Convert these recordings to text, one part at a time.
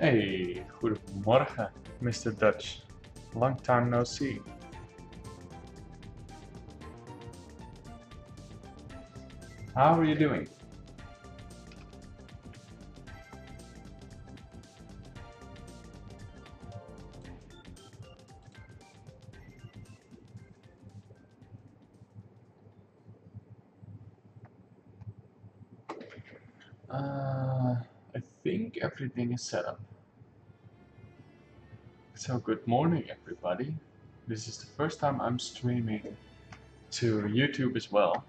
Hey, goedemorgen, Mr. Dutch. Long time no see. How are you doing? Uh, I think everything is set up. So good morning everybody. This is the first time I'm streaming to YouTube as well.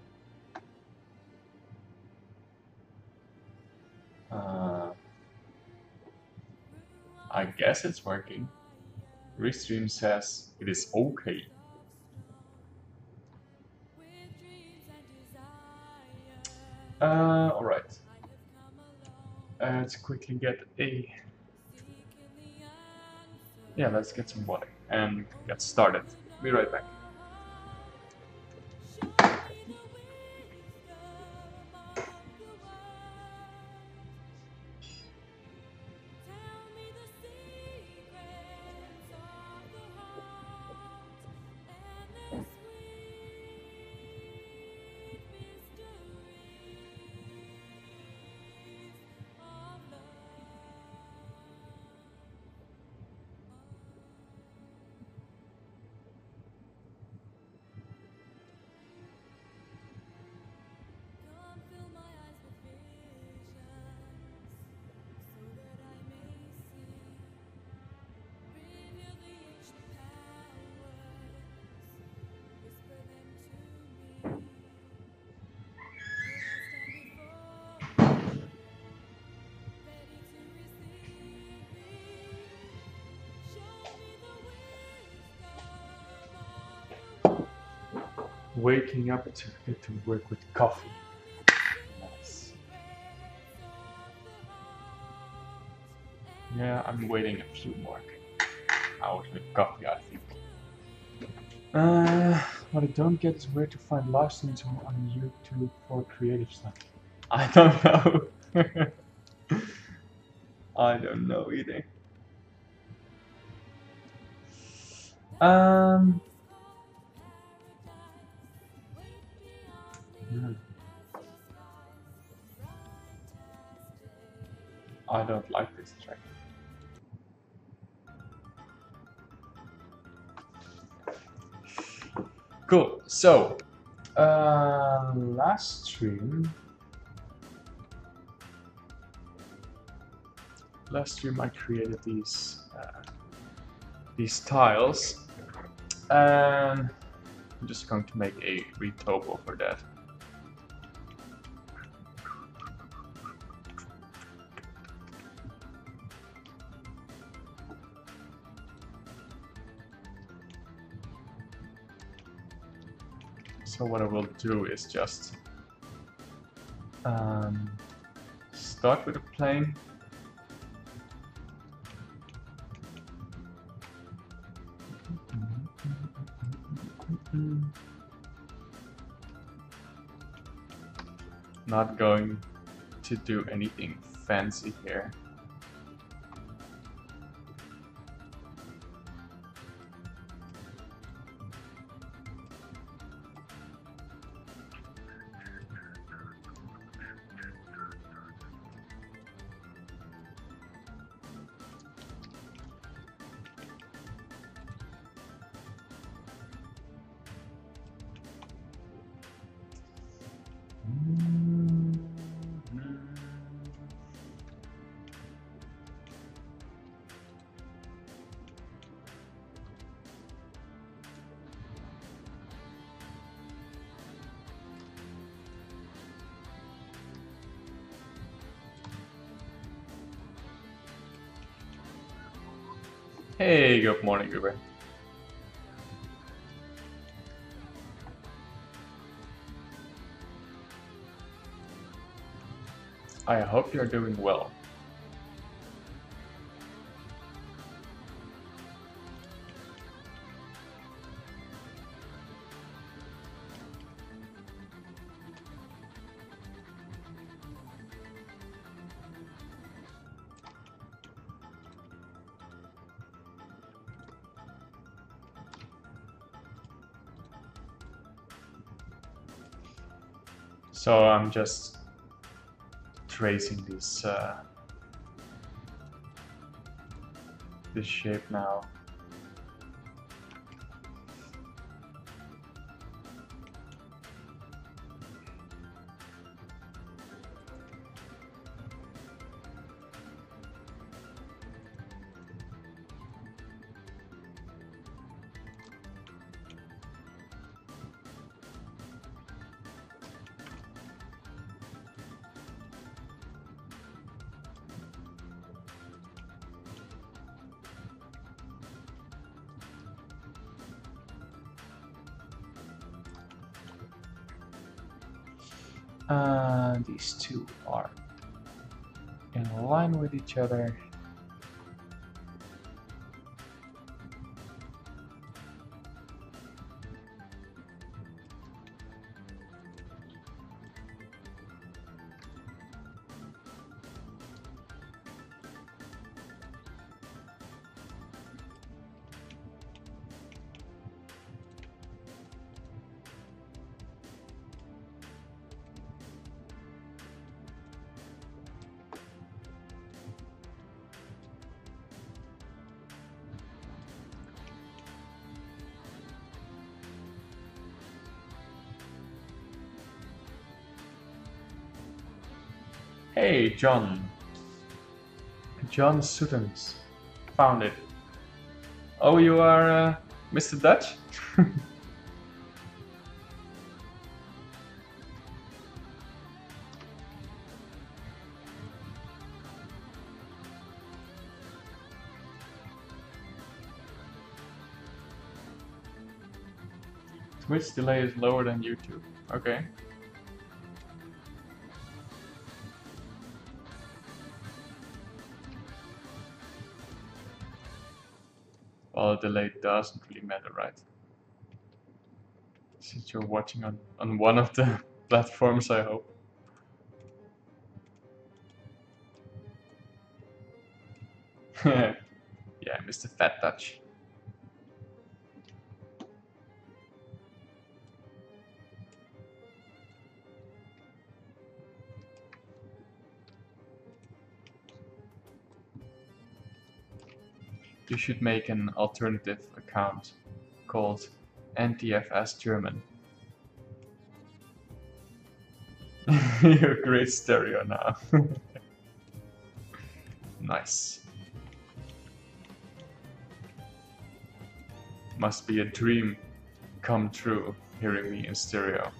Uh, I guess it's working. Restream says it is okay. Uh, alright. Uh, let's quickly get a... Yeah, let's get some water and get started. Be right back. Waking up to get to work with coffee. Nice. Yeah, I'm waiting a few more hours with coffee, I think. Uh, what I don't get is where to find live streams on YouTube for creative stuff. I don't know. I don't know either. I don't like this track. Cool. So, uh, last stream, last stream I created these uh, these tiles, and I'm just going to make a retopo for that. So what I will do is just um, start with a plane. Not going to do anything fancy here. Good morning, Uber. I hope you're doing well. So I'm just tracing this uh, this shape now. Each other. John. John Suttons. Found it. Oh, you are uh, Mr. Dutch? Twitch delay is lower than YouTube. Okay. Delay doesn't really matter, right? Since you're watching on, on one of the platforms, I hope. yeah, Mr. Fat Touch. You should make an alternative account called NTFS German. You're a great stereo now. nice. Must be a dream come true hearing me in stereo.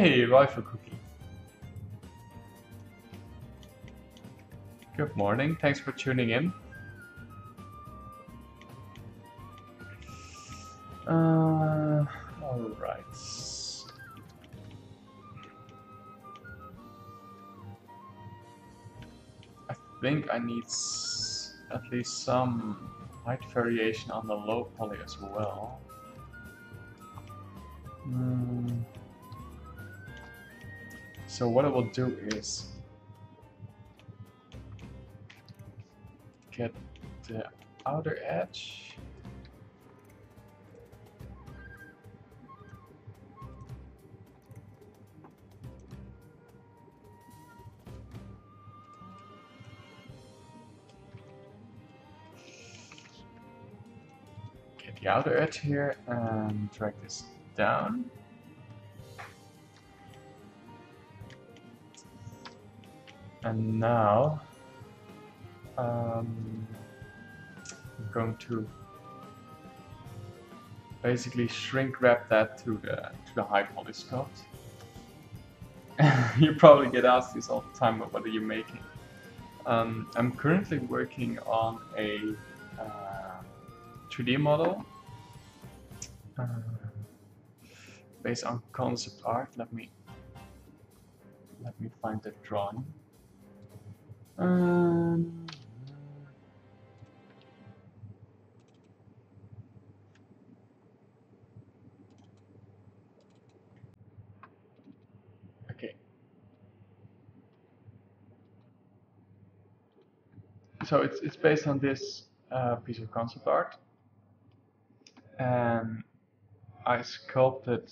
Hey, Rifle Cookie. Good morning, thanks for tuning in. Uh, alright. I think I need at least some height variation on the low poly as well. So what I will do is get the outer edge Get the outer edge here and drag this down. And now um, I'm going to basically shrink wrap that to the to the high poly sculpt. you probably get asked this all the time, what are you making? Um, I'm currently working on a uh, 3D model uh, based on concept art. Let me let me find the drawing. Um, okay. So it's it's based on this uh, piece of concept art, and I sculpted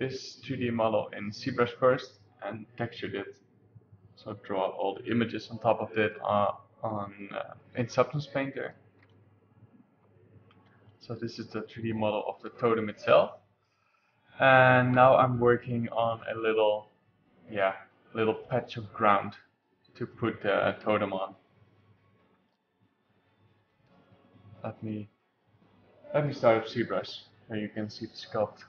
this 2D model in ZBrush first and textured it. So draw all the images on top of it uh, on uh, in Substance Painter. So this is the 3D model of the totem itself. And now I'm working on a little, yeah, little patch of ground to put the totem on. Let me let me start with ZBrush, where you can see the sculpt.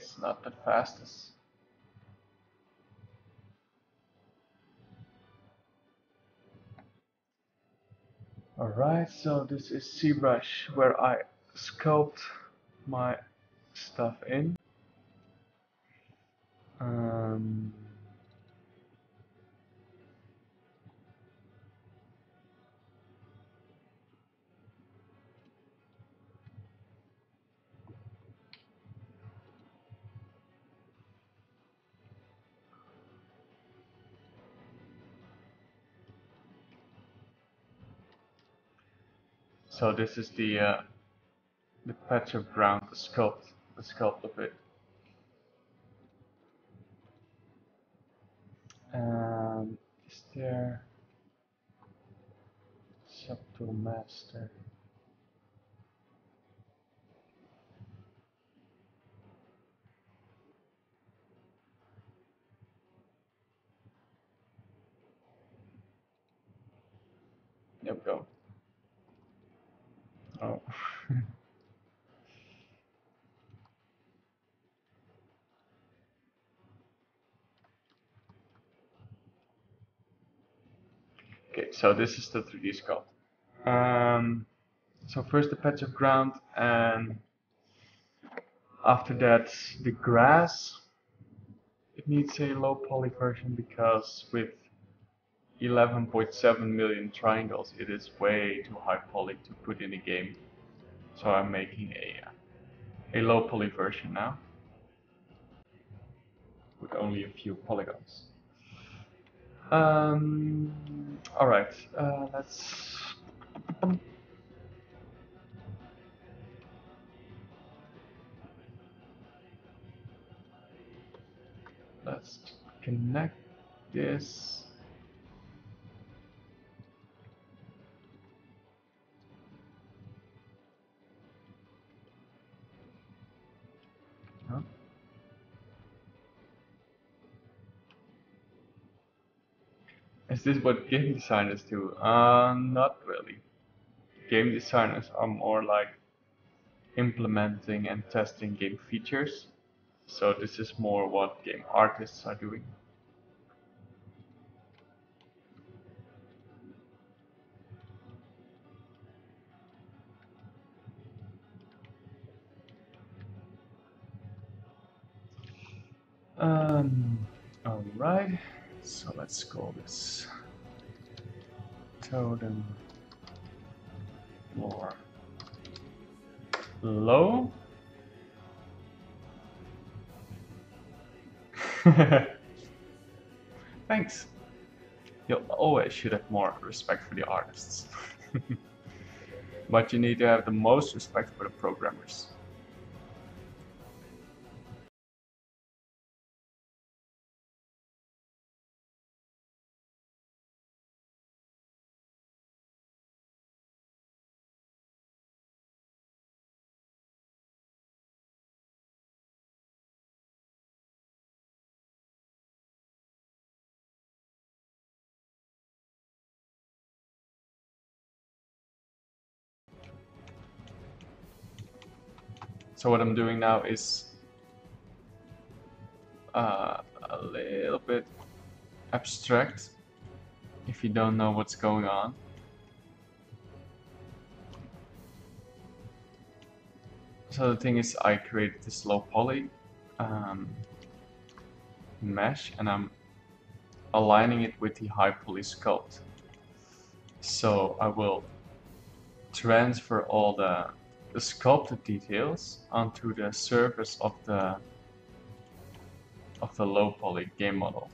It's not the fastest. Alright, so this is ZBrush where I sculpt my stuff in. Um, So this is the uh, the patch of ground, the sculpt, the sculpt of it. And is there subtool master? There we go. Oh. okay, so this is the 3D sculpt. Um, so first the patch of ground and after that the grass. It needs a low poly version because with 11.7 million triangles, it is way too high poly to put in a game. So I'm making a, a low poly version now. With only a few polygons. Um, Alright, uh, let's... Let's connect this Is this what game designers do? Uh, not really. Game designers are more like implementing and testing game features. So this is more what game artists are doing. Um, all right. So let's call this totem more low. Thanks. you always should have more respect for the artists. but you need to have the most respect for the programmers. So what I'm doing now is uh, a little bit abstract if you don't know what's going on. So the thing is I created this low poly um, mesh and I'm aligning it with the high poly sculpt. So I will transfer all the the sculpted details onto the surface of the of the low poly game model.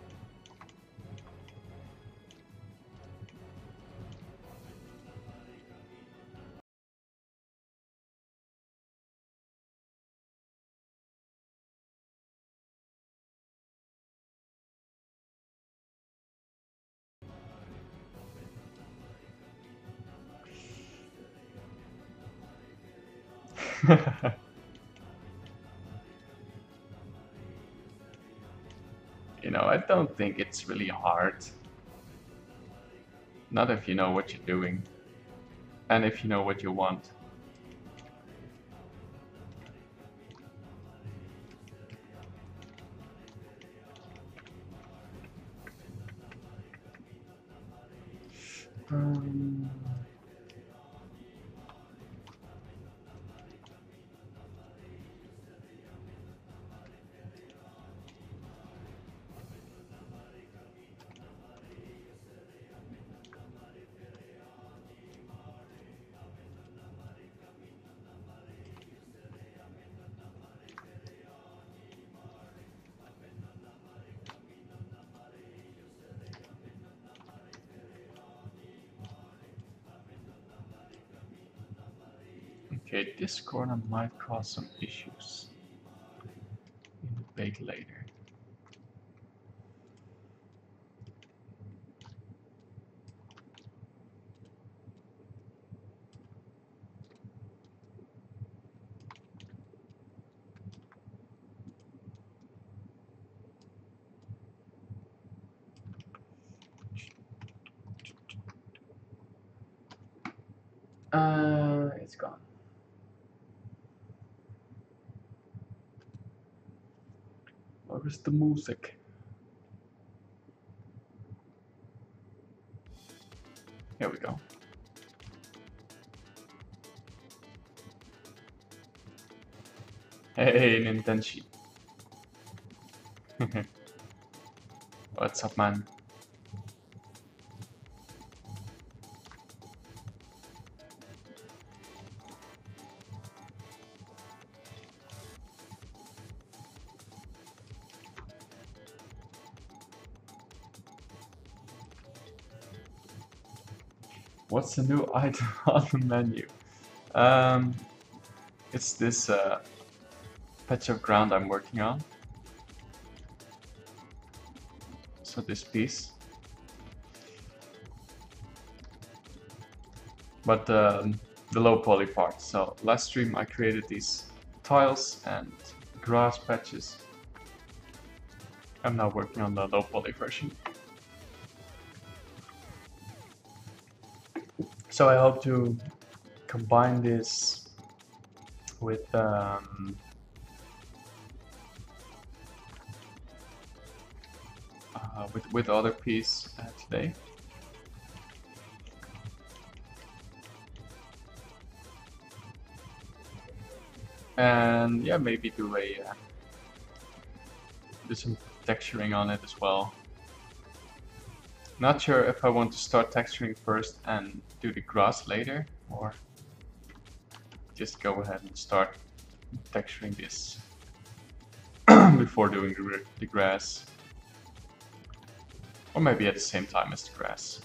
you know, I don't think it's really hard. Not if you know what you're doing. And if you know what you want. Um... corner might cause some issues in the bake later. Uh, it's gone. Where's the music? Here we go. Hey, Nintenshi. What's up, man? What's the new item on the menu? Um, it's this uh, patch of ground I'm working on. So this piece. But um, the low poly part. So last stream I created these tiles and grass patches. I'm now working on the low poly version. So I hope to combine this with um, uh, with with other piece uh, today. And yeah, maybe do a uh, do some texturing on it as well. Not sure if I want to start texturing first and do the grass later, or just go ahead and start texturing this before doing the, grass. Or maybe at the same time as the grass.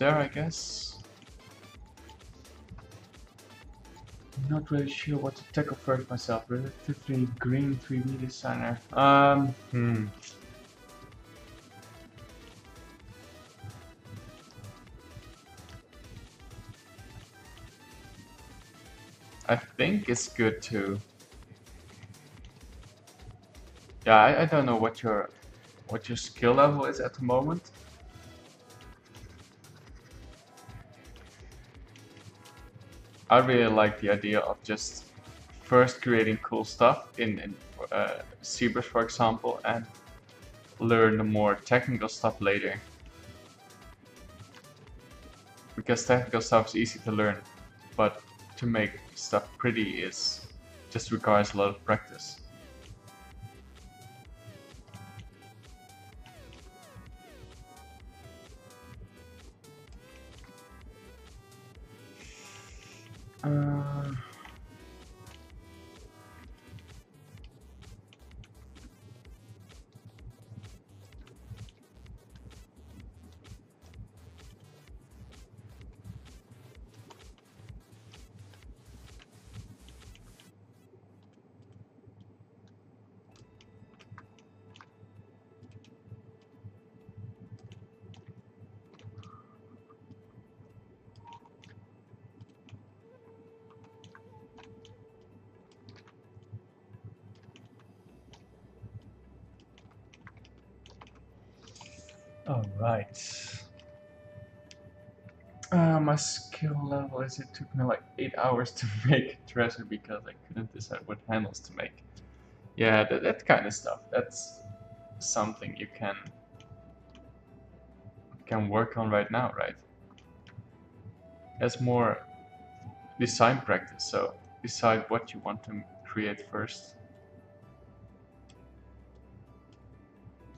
There, I guess. Not really sure what to tackle first myself. Relatively green 3D designer. Um, hmm. I think it's good to yeah, I, I don't know what your what your skill level is at the moment. I really like the idea of just first creating cool stuff in, in uh, ZBrush, for example, and learn the more technical stuff later. Because technical stuff is easy to learn, but to make stuff pretty is just requires a lot of practice. Uh, my skill level is it took me like 8 hours to make a dresser because I couldn't decide what handles to make. Yeah, that, that kind of stuff. That's something you can can work on right now, right? That's more design practice, so decide what you want to create first.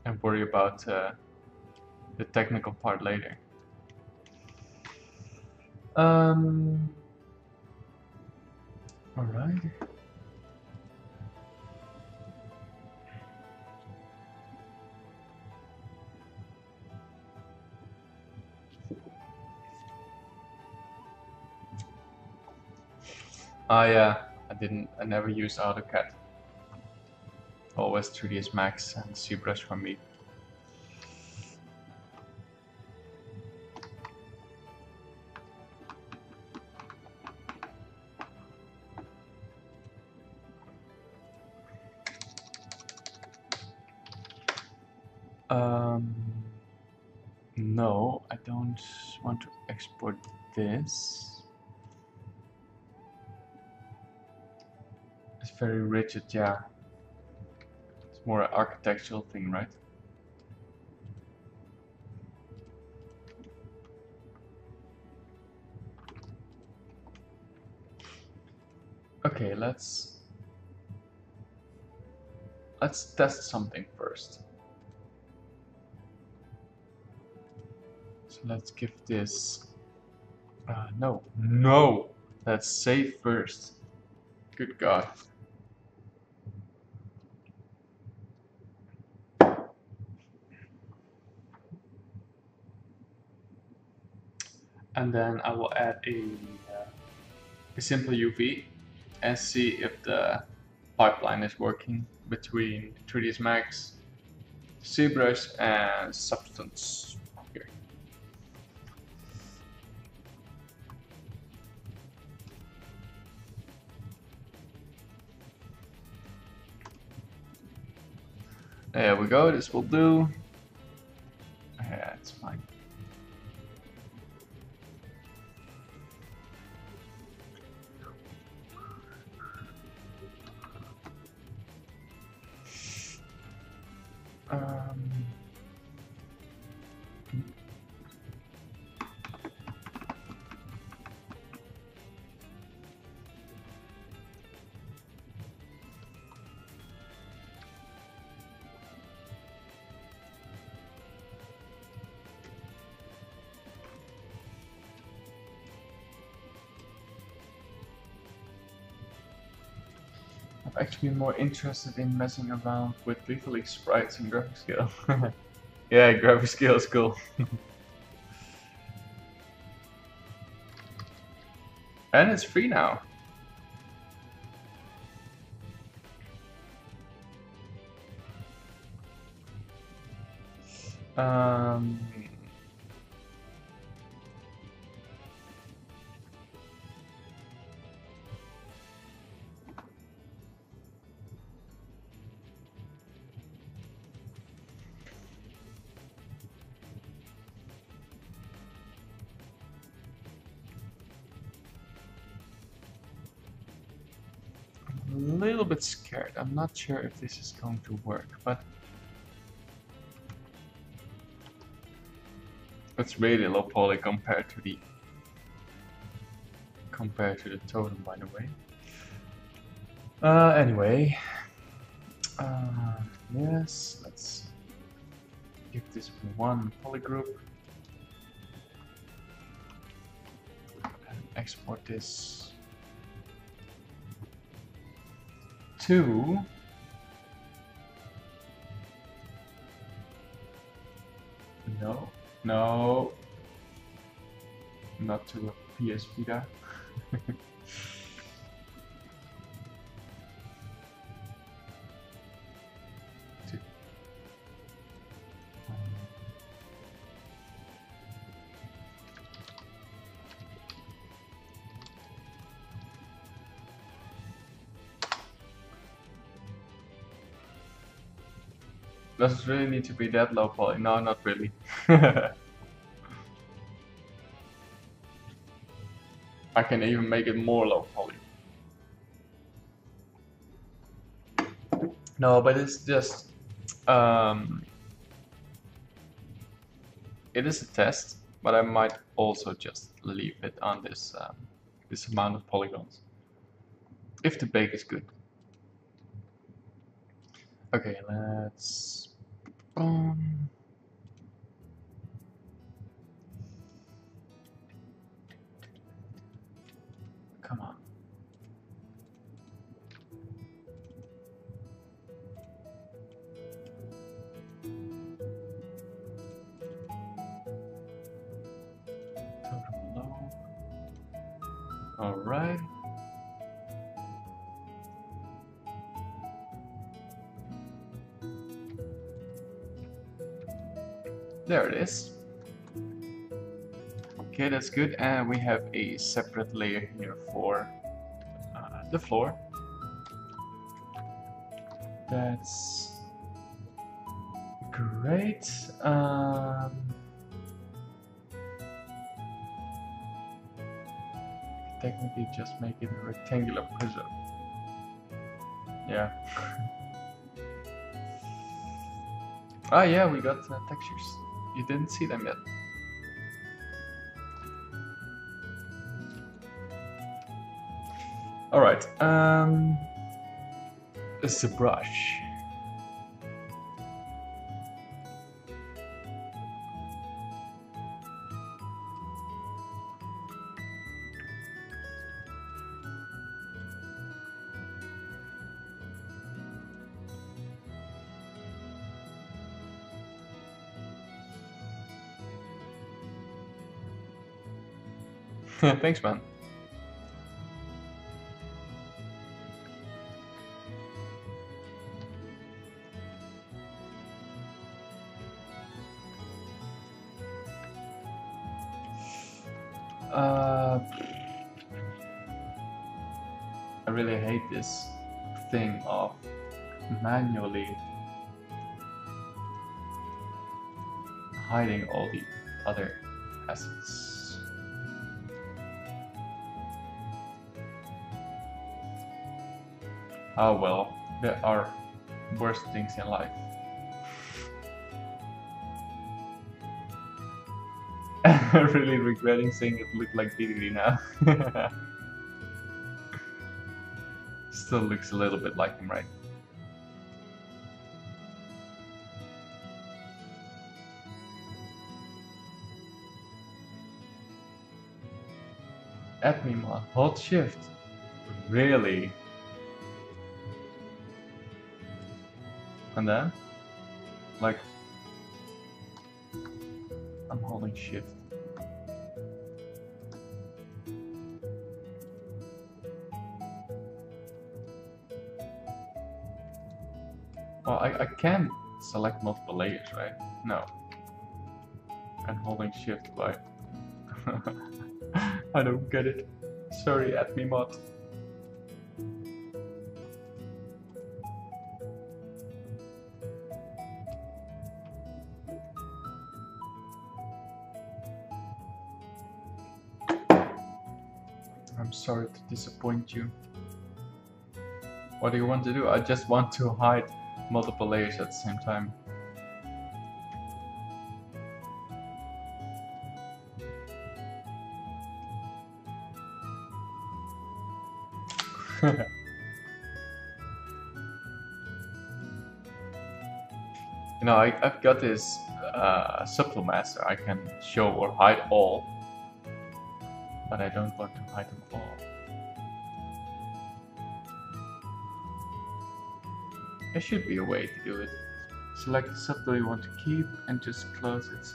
And worry about uh, the technical part later. Um, all right. Oh yeah, I didn't, I never used AutoCAD. Always 3ds Max and ZBrush for me. Um, no, I don't want to export this. It's very rigid, yeah. It's more an architectural thing, right? Okay, let's let's test something first. Let's give this... Uh, no, no! Let's save first. Good God. And then I will add a, uh, a simple UV and see if the pipeline is working between 3ds Max, ZBrush and Substance. There we go, this will do. Yeah, it's fine. Um, actually more interested in messing around with Leaf sprites and GraphicsGale. yeah, GraphicsGale is cool. and it's free now. Um, little bit scared. I'm not sure if this is going to work, but it's really low poly compared to the compared to the totem, by the way. Uh, anyway, uh, yes, let's give this one polygroup and export this two. No, no, not to a PS Vita. Does it really need to be that low poly? No, not really. I can even make it more low poly. No, but it's just um, it is a test, but I might also just leave it on this um, this amount of polygons if the bake is good. Okay, let's um come on. All right. There it is. Okay, that's good. And we have a separate layer here for uh, the floor. That's great. Um, technically just make it a rectangular prism. Yeah. Ah, yeah, we got uh, textures. You didn't see them yet. All right. Um, it's a brush. Thanks, man. Oh well, there are worse things in life. really regretting saying it looked like DDD now. Still looks a little bit like him, right? At me, mod, hold shift. Really? And then, like, I'm holding shift. Well, I, I can select multiple layers, right? No. And holding shift, like... I don't get it. Sorry, AdmeMod. I'm sorry to disappoint you. What do you want to do? I just want to hide multiple layers at the same time. you know, I, I've got this uh, master. I can show or hide all, but I don't want to hide them all. There should be a way to do it. Select the subtool you want to keep and just close it.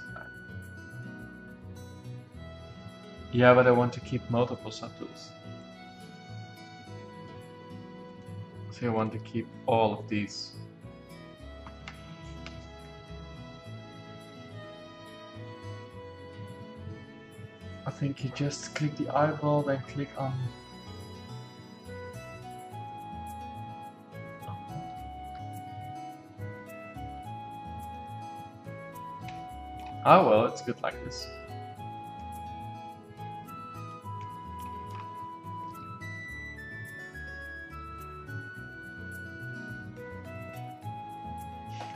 Yeah, but I want to keep multiple subtools. So I want to keep all of these. I think you just click the eyeball, then click on Ah well, it's good like this.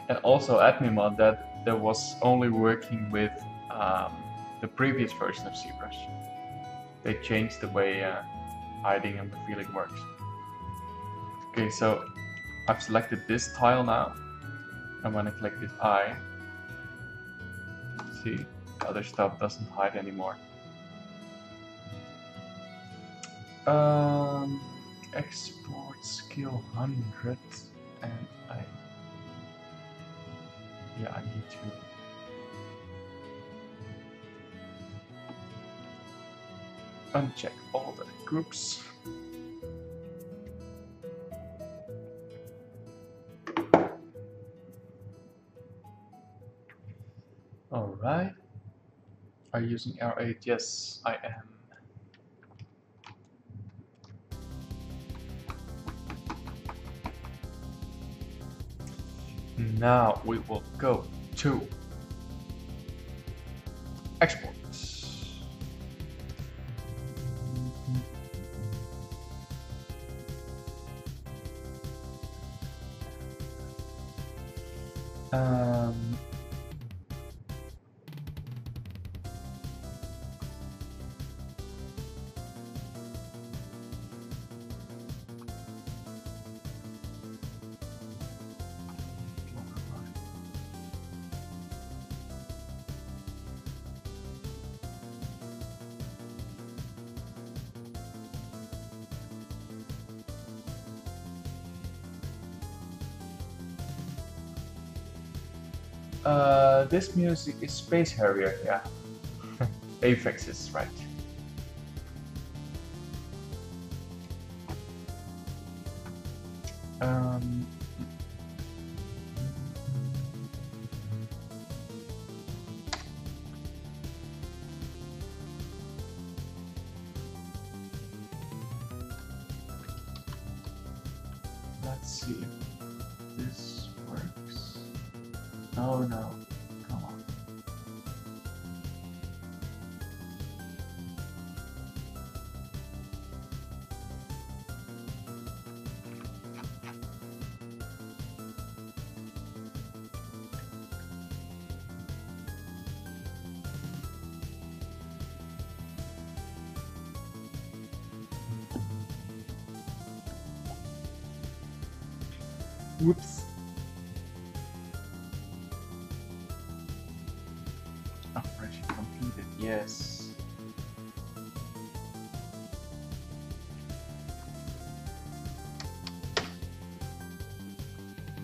And also AdmeMod that that was only working with um, the previous version of ZBrush. They changed the way uh, hiding and revealing works. Okay, so I've selected this tile now. And when I click this eye, see, other stuff doesn't hide anymore. Um, export skill 100 and I yeah I need to uncheck all the groups using R8? Yes, I am. Now we will go to export. Um, Uh, this music is Space Harrier, yeah. Aphex is right.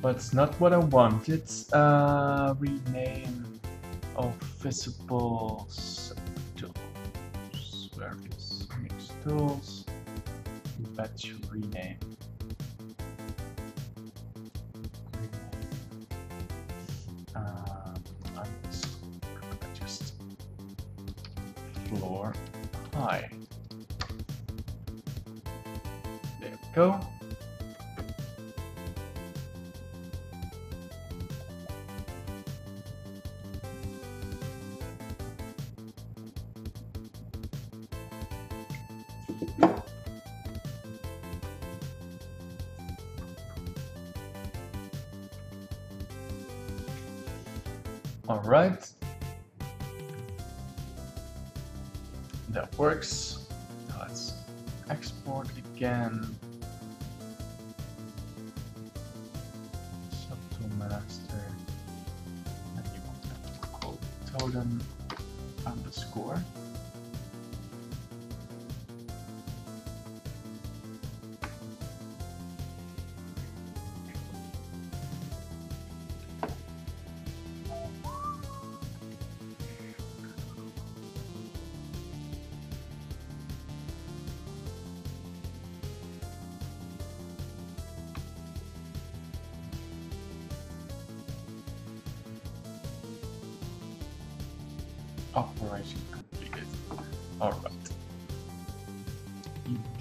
But it's not what I want. It's uh, rename of visible subtools. Where is mix tools? Batch rename. Um, just floor high. There we go.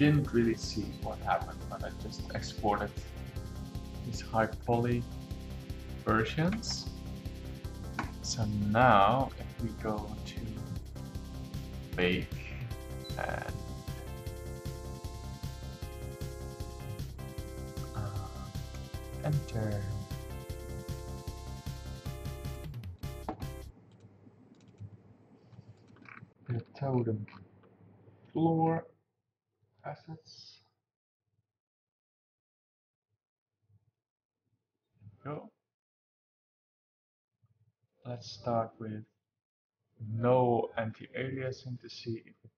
Didn't really see what happened when I just exported these high poly versions. So now if we go start with no anti-aliasing to see if it,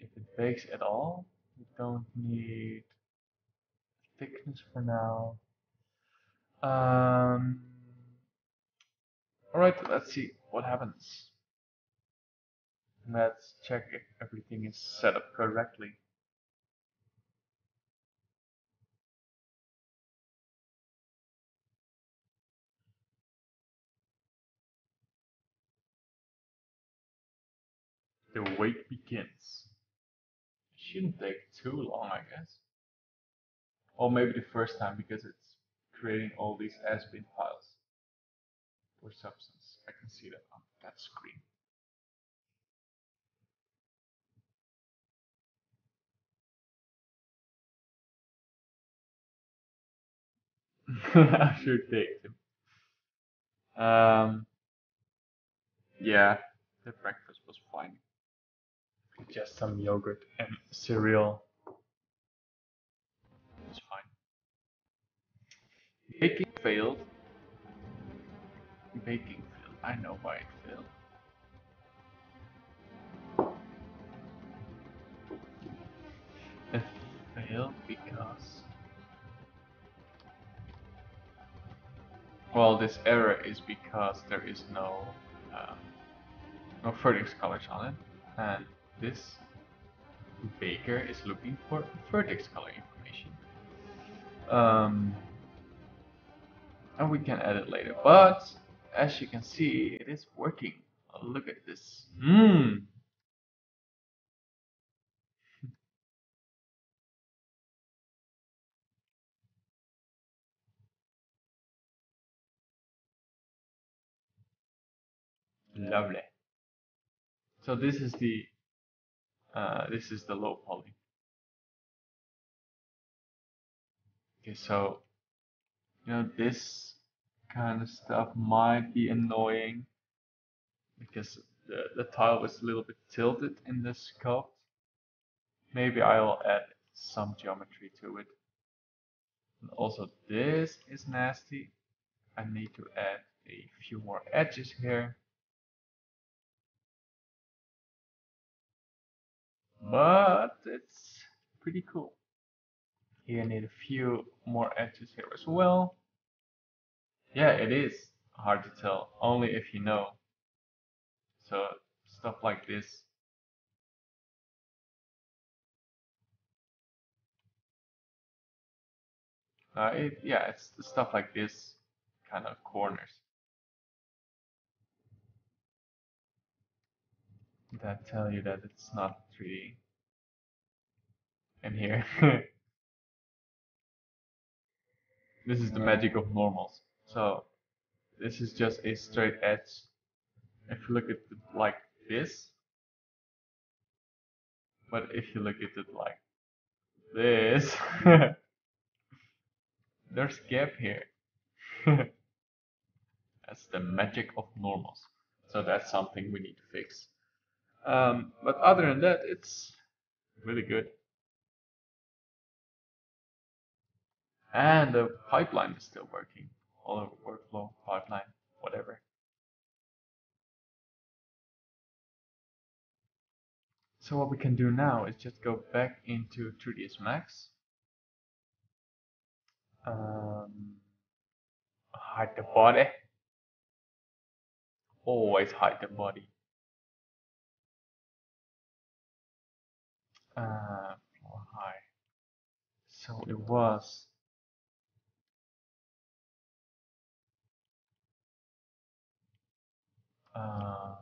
if it bakes at all. We don't need thickness for now. Um, Alright, let's see what happens. Let's check if everything is set up correctly. The wait begins. It shouldn't take too long, I guess. Or maybe the first time because it's creating all these ASBIN files for substance. I can see that on that screen. I should take them. Um, yeah, the breakfast was fine. Just some yogurt and cereal. It's fine. Baking failed. Baking failed. I know why it failed. It failed because Well, this error is because there is no um, no vertex colors on it, and this baker is looking for vertex color information. Um, and we can add it later, but as you can see, it is working. Look at this. Mmm. Lovely. So this is the uh, this is the low poly. Okay, so you know this kind of stuff might be annoying because the, the tile was a little bit tilted in the sculpt. Maybe I'll add some geometry to it. And also this is nasty. I need to add a few more edges here. But it's pretty cool. I need a few more edges here as well. Yeah, it is hard to tell, only if you know. So stuff like this. Uh, it, yeah, it's stuff like this kind of corners. That tell you that it's not 3D. And here. this is the magic of normals. So this is just a straight edge. If you look at it like this, but if you look at it like this, there's gap here. that's the magic of normals. So that's something we need to fix. Um, but other than that, it's really good. And the pipeline is still working. All the workflow, pipeline, whatever. So what we can do now is just go back into 3ds Max. Um, hide the body. Always hide the body. Uh, high. So it was uh,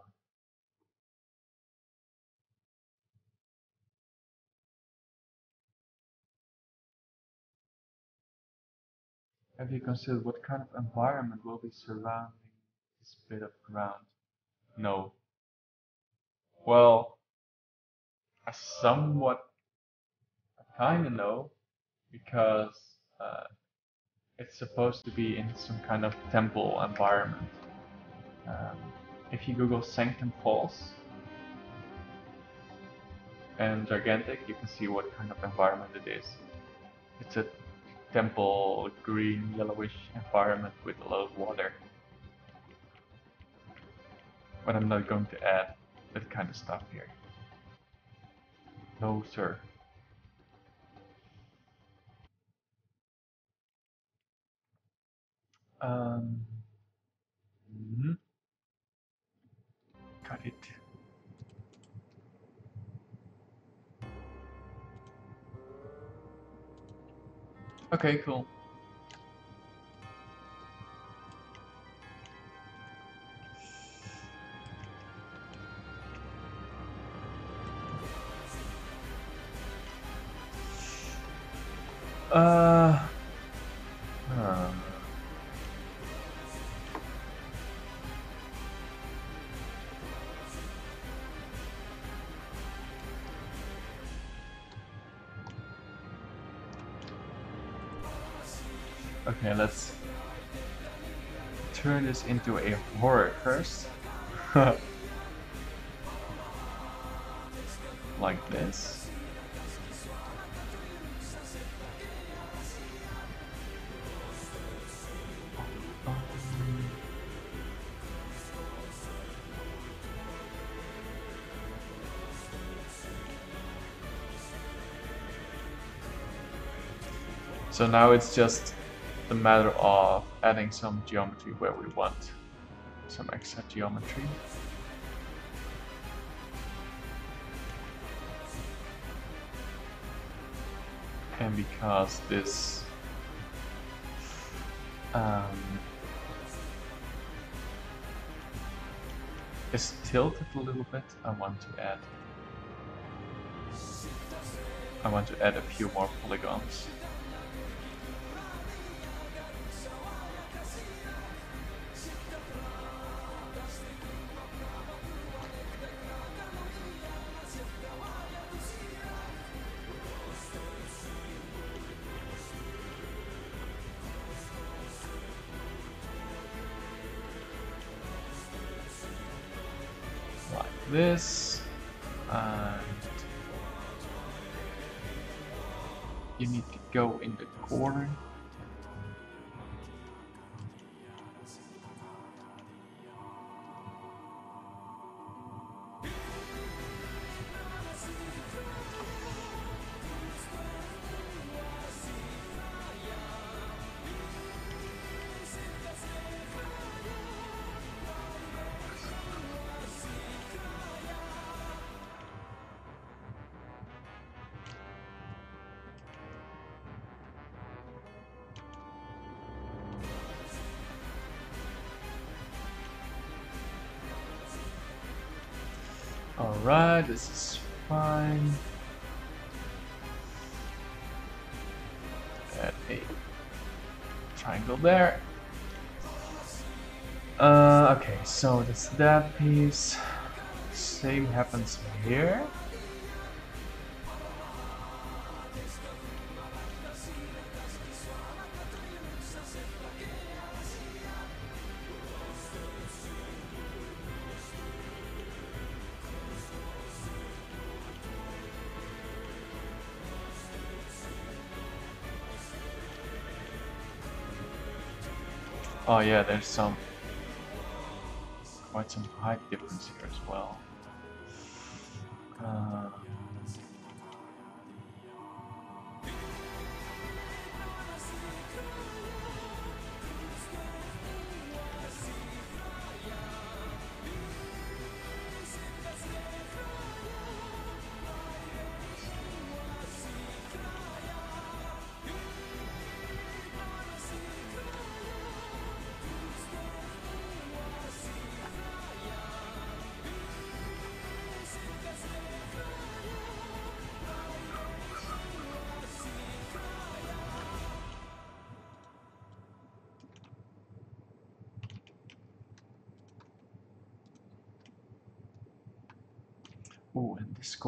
Have you considered what kind of environment will be surrounding this bit of ground? No. Well, I somewhat, kind of know, because uh, it's supposed to be in some kind of temple environment. Um, if you Google Sanctum Falls and Gigantic, you can see what kind of environment it is. It's a temple green yellowish environment with a lot of water. But I'm not going to add that kind of stuff here. No sir. Um, mm. Got it. Okay, cool. Uh, um, okay, let's turn this into a horror first. like this. So now it's just a matter of adding some geometry where we want some extra geometry. And because this um, is tilted a little bit, I want to add I want to add a few more polygons. This and you need to go in the corner there. Uh, okay, so that's that piece. Same happens here. Yeah, there's some quite some height difference here as well.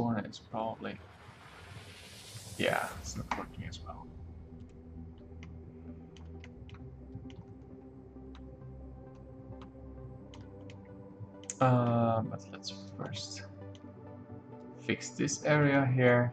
Corner is probably... Yeah, it's not working as well. Uh, but let's first fix this area here.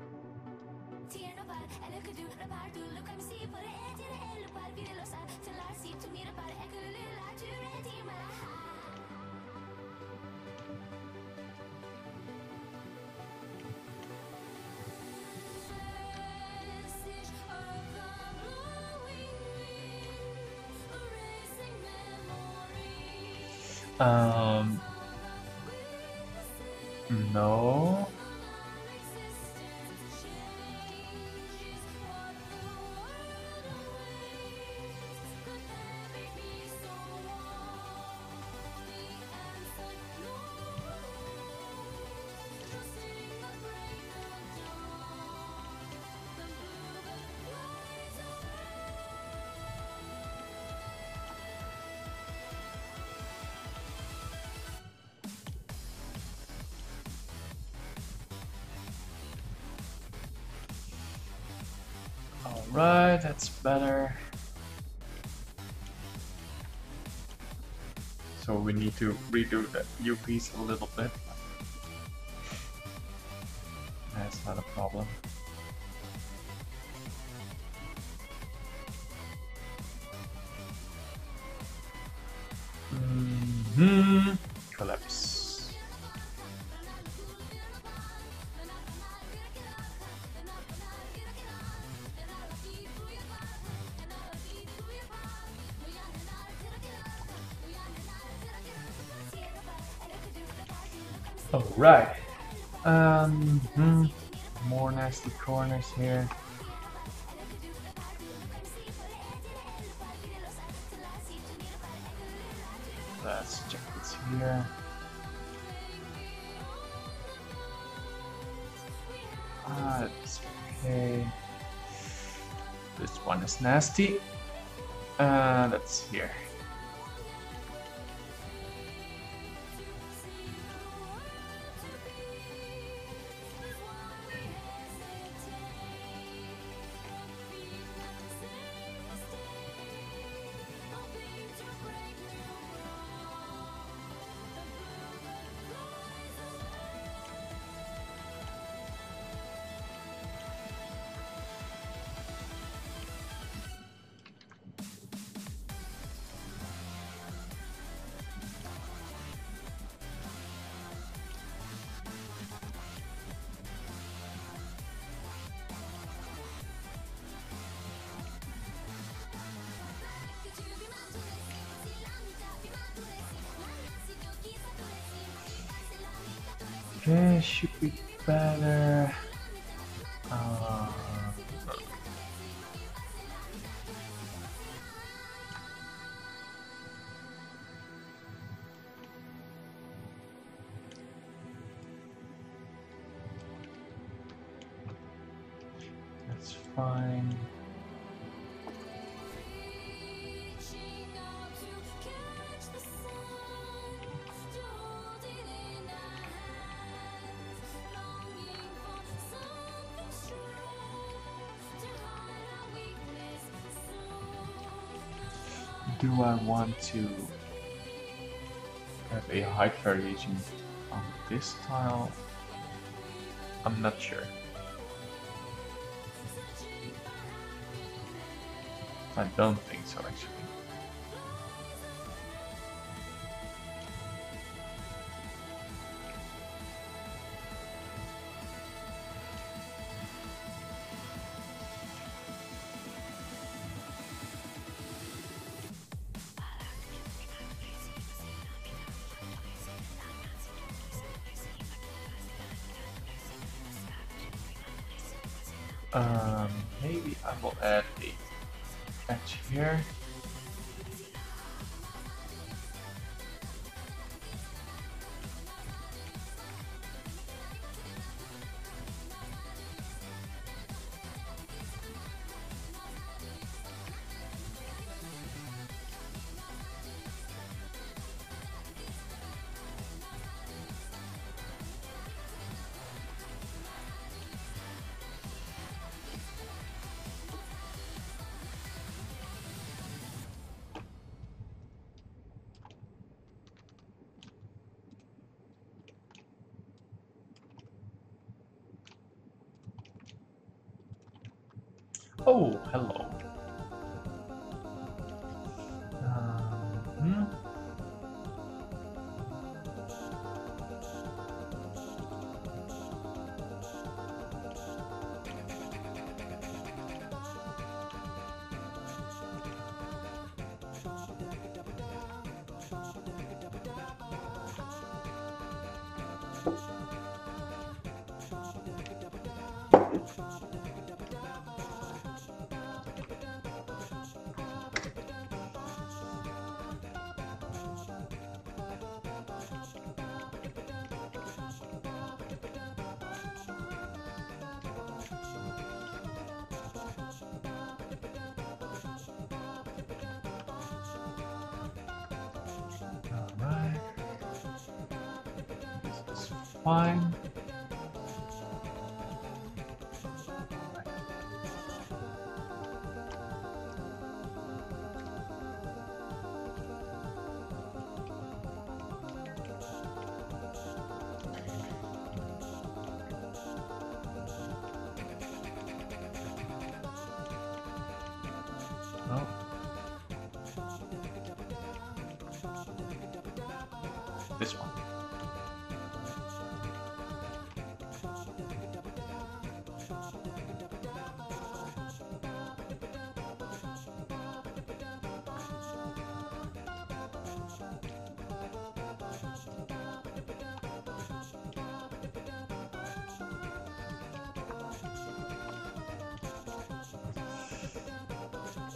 Better. So we need to redo the U piece a little bit. Here. Let's check this here. Ah, okay. This one is nasty. Uh, that's here. Okay, want to have a height variation on this tile? I'm not sure. I don't think so actually.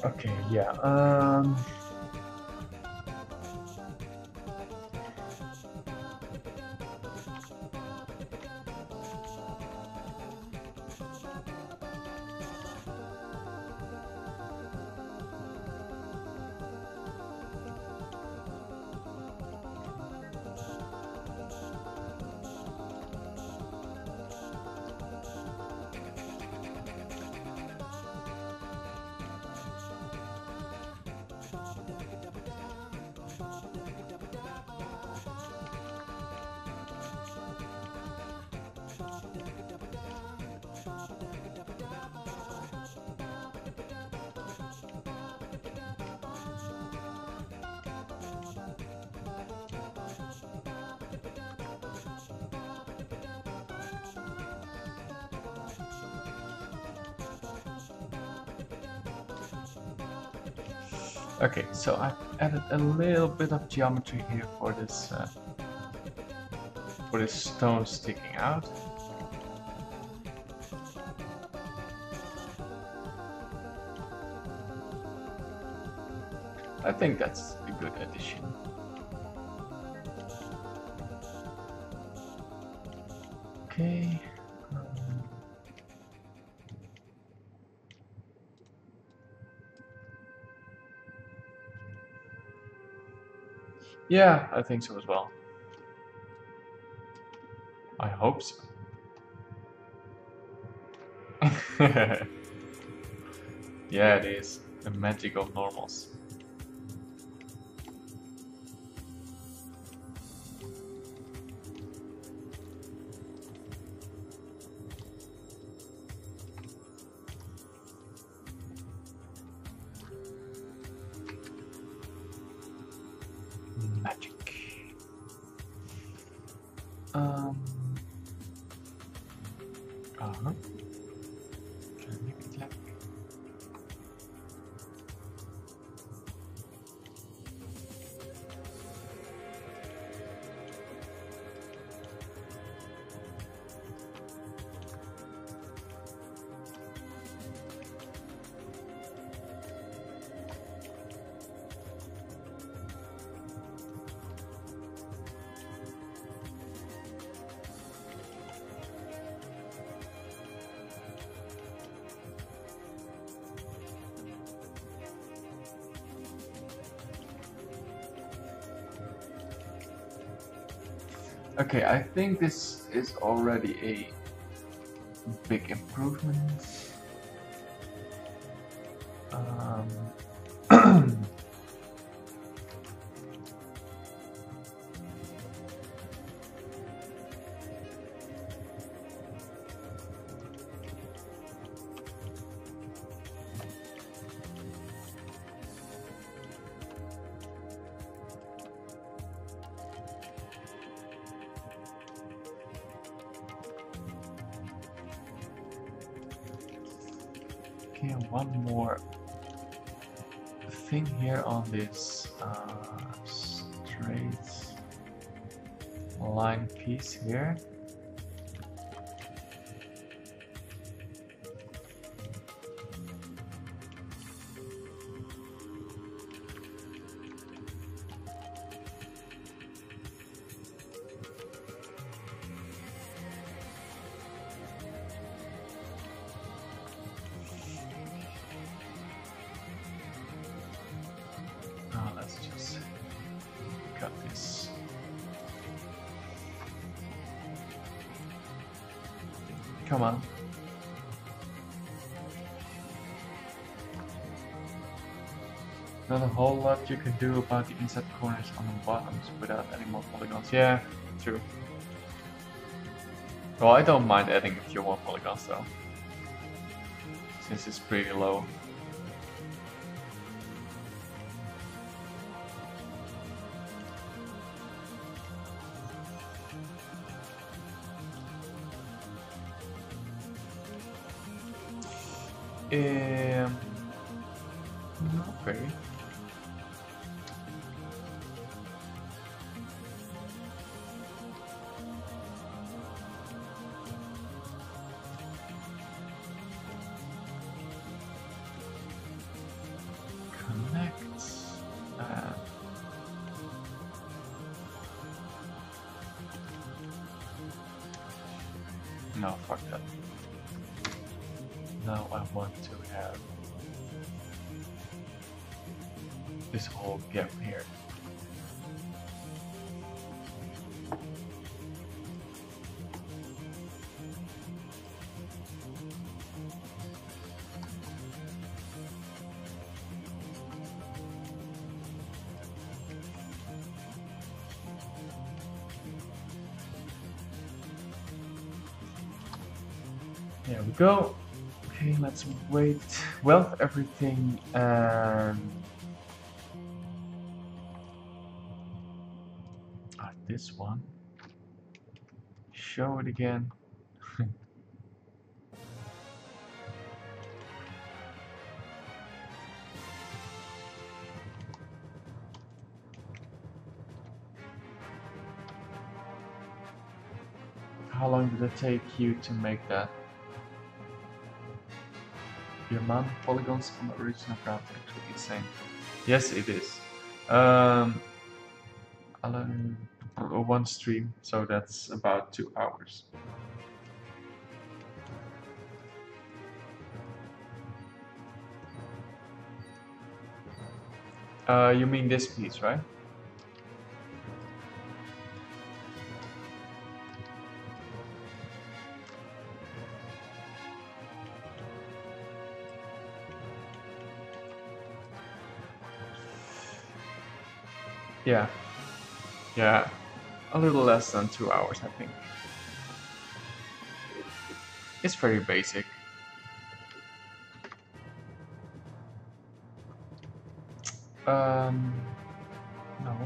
Okay, yeah. Um so I added a little bit of geometry here for this uh, for this stone sticking out. I think that's a good addition. Yeah, I think so as well. I hope so. yeah, it is. The magic of normals. Okay, I think this is already a big improvement. Can do about the inside corners on the bottoms without any more polygons. Yeah, true. Well, I don't mind adding a few more polygons though. Since it's pretty low. Um, okay. There we go. Okay, let's wait. Wealth everything and ah, this one. Show it again. How long did it take you to make that? The amount of polygons on the original is actually insane. Yes, it is. Um, one stream, so that's about two hours. Uh, you mean this piece, right? Yeah. Yeah. A little less than two hours, I think. It's very basic. Um, no,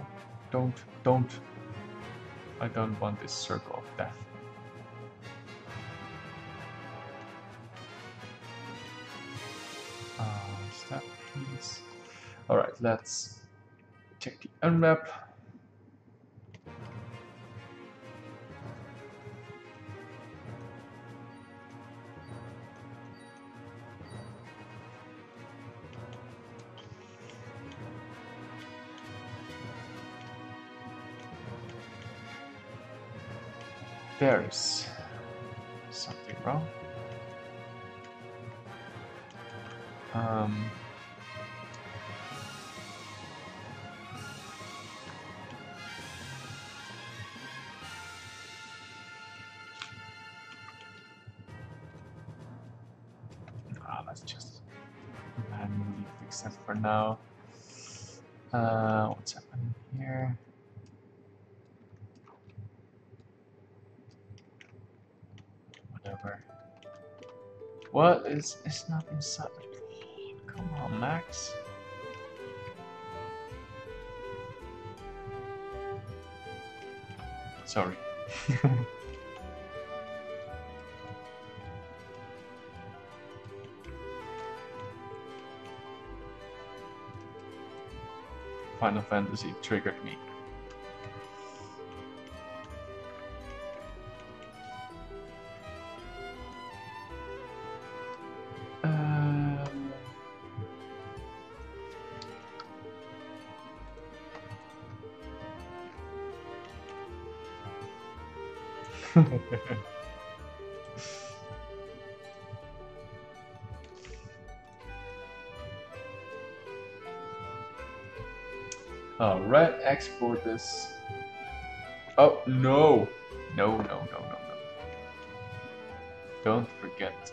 don't, don't. I don't want this circle of death. Uh, step, please. Alright, let's check the unwrap. There's something wrong. Is it's not inside? Come on, Max. Sorry. Final Fantasy triggered me. This. Oh, no! No, no, no, no, no. Don't forget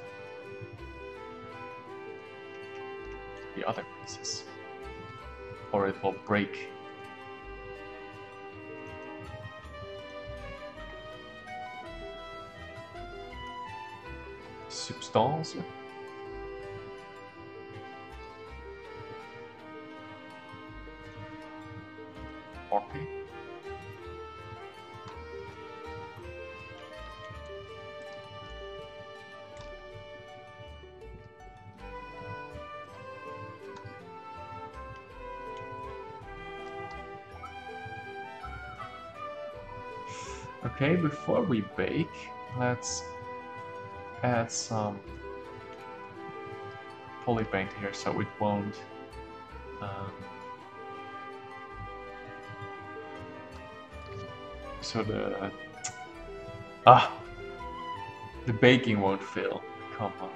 the other pieces. Or it will break. Substance. Okay. Okay, before we bake, let's add some polypaint here so it won't um, so the ah the baking won't fail. Come on,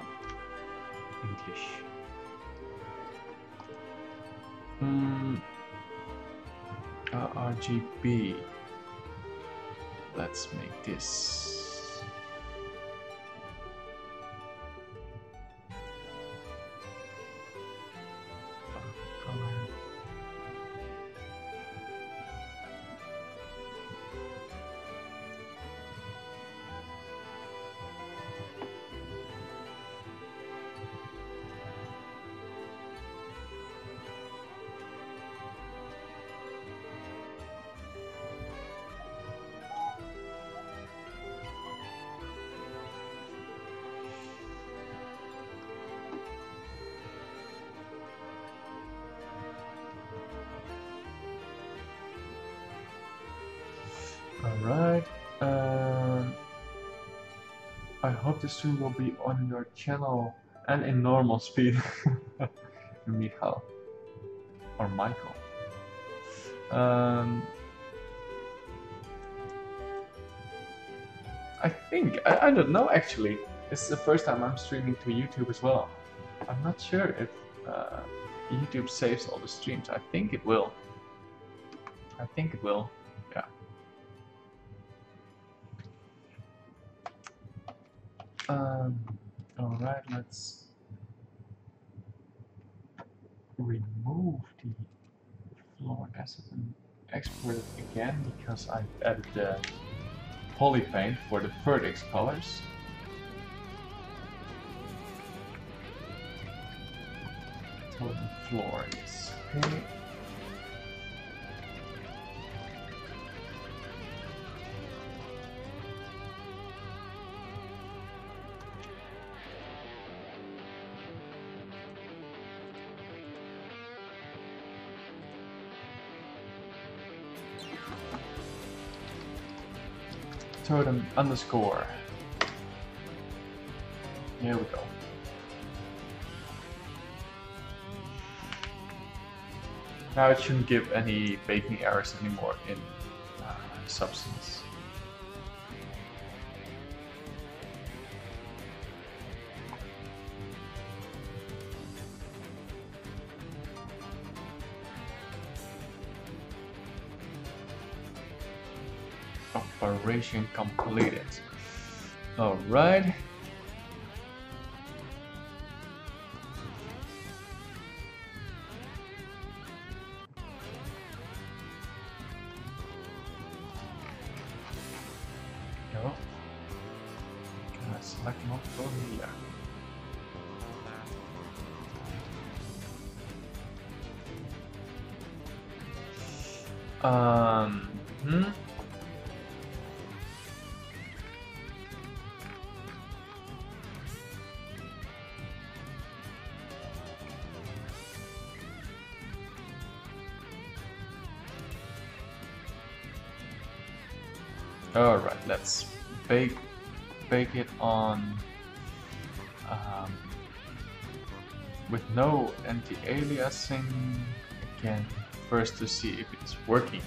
English. Uh, RGB. Let's make this. Hope the stream will be on your channel and in normal speed. Michal. Or Michael. Um, I think, I, I don't know actually. This is the first time I'm streaming to YouTube as well. I'm not sure if uh, YouTube saves all the streams. I think it will. I think it will. The polypaint for the vertex colors. Totem floors. Okay. Underscore. Here we go. Now it shouldn't give any baking errors anymore in uh, Substance. Operation completed. Alright. Bake it on um, with no anti-aliasing again first to see if it's working.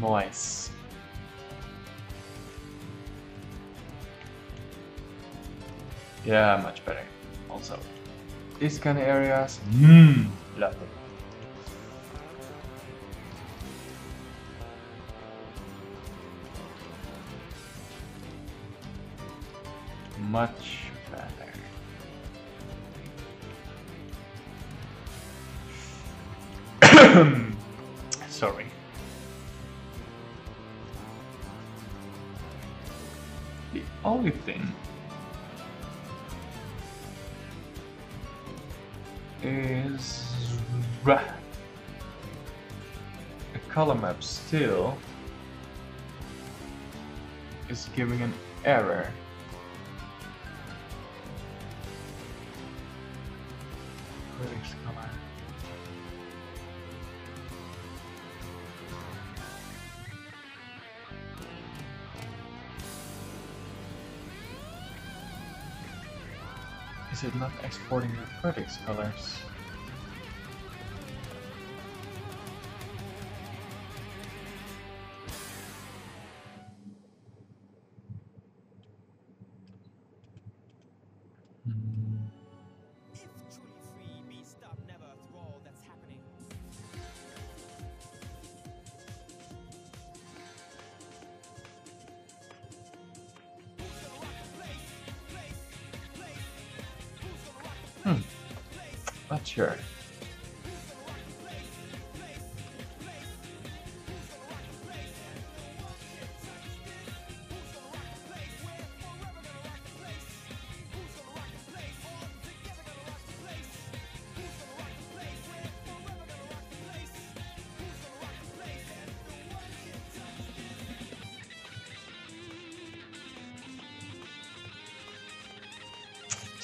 Nice. Yeah, much better. Also, these kind of areas, mmm, exporting the vertex colors?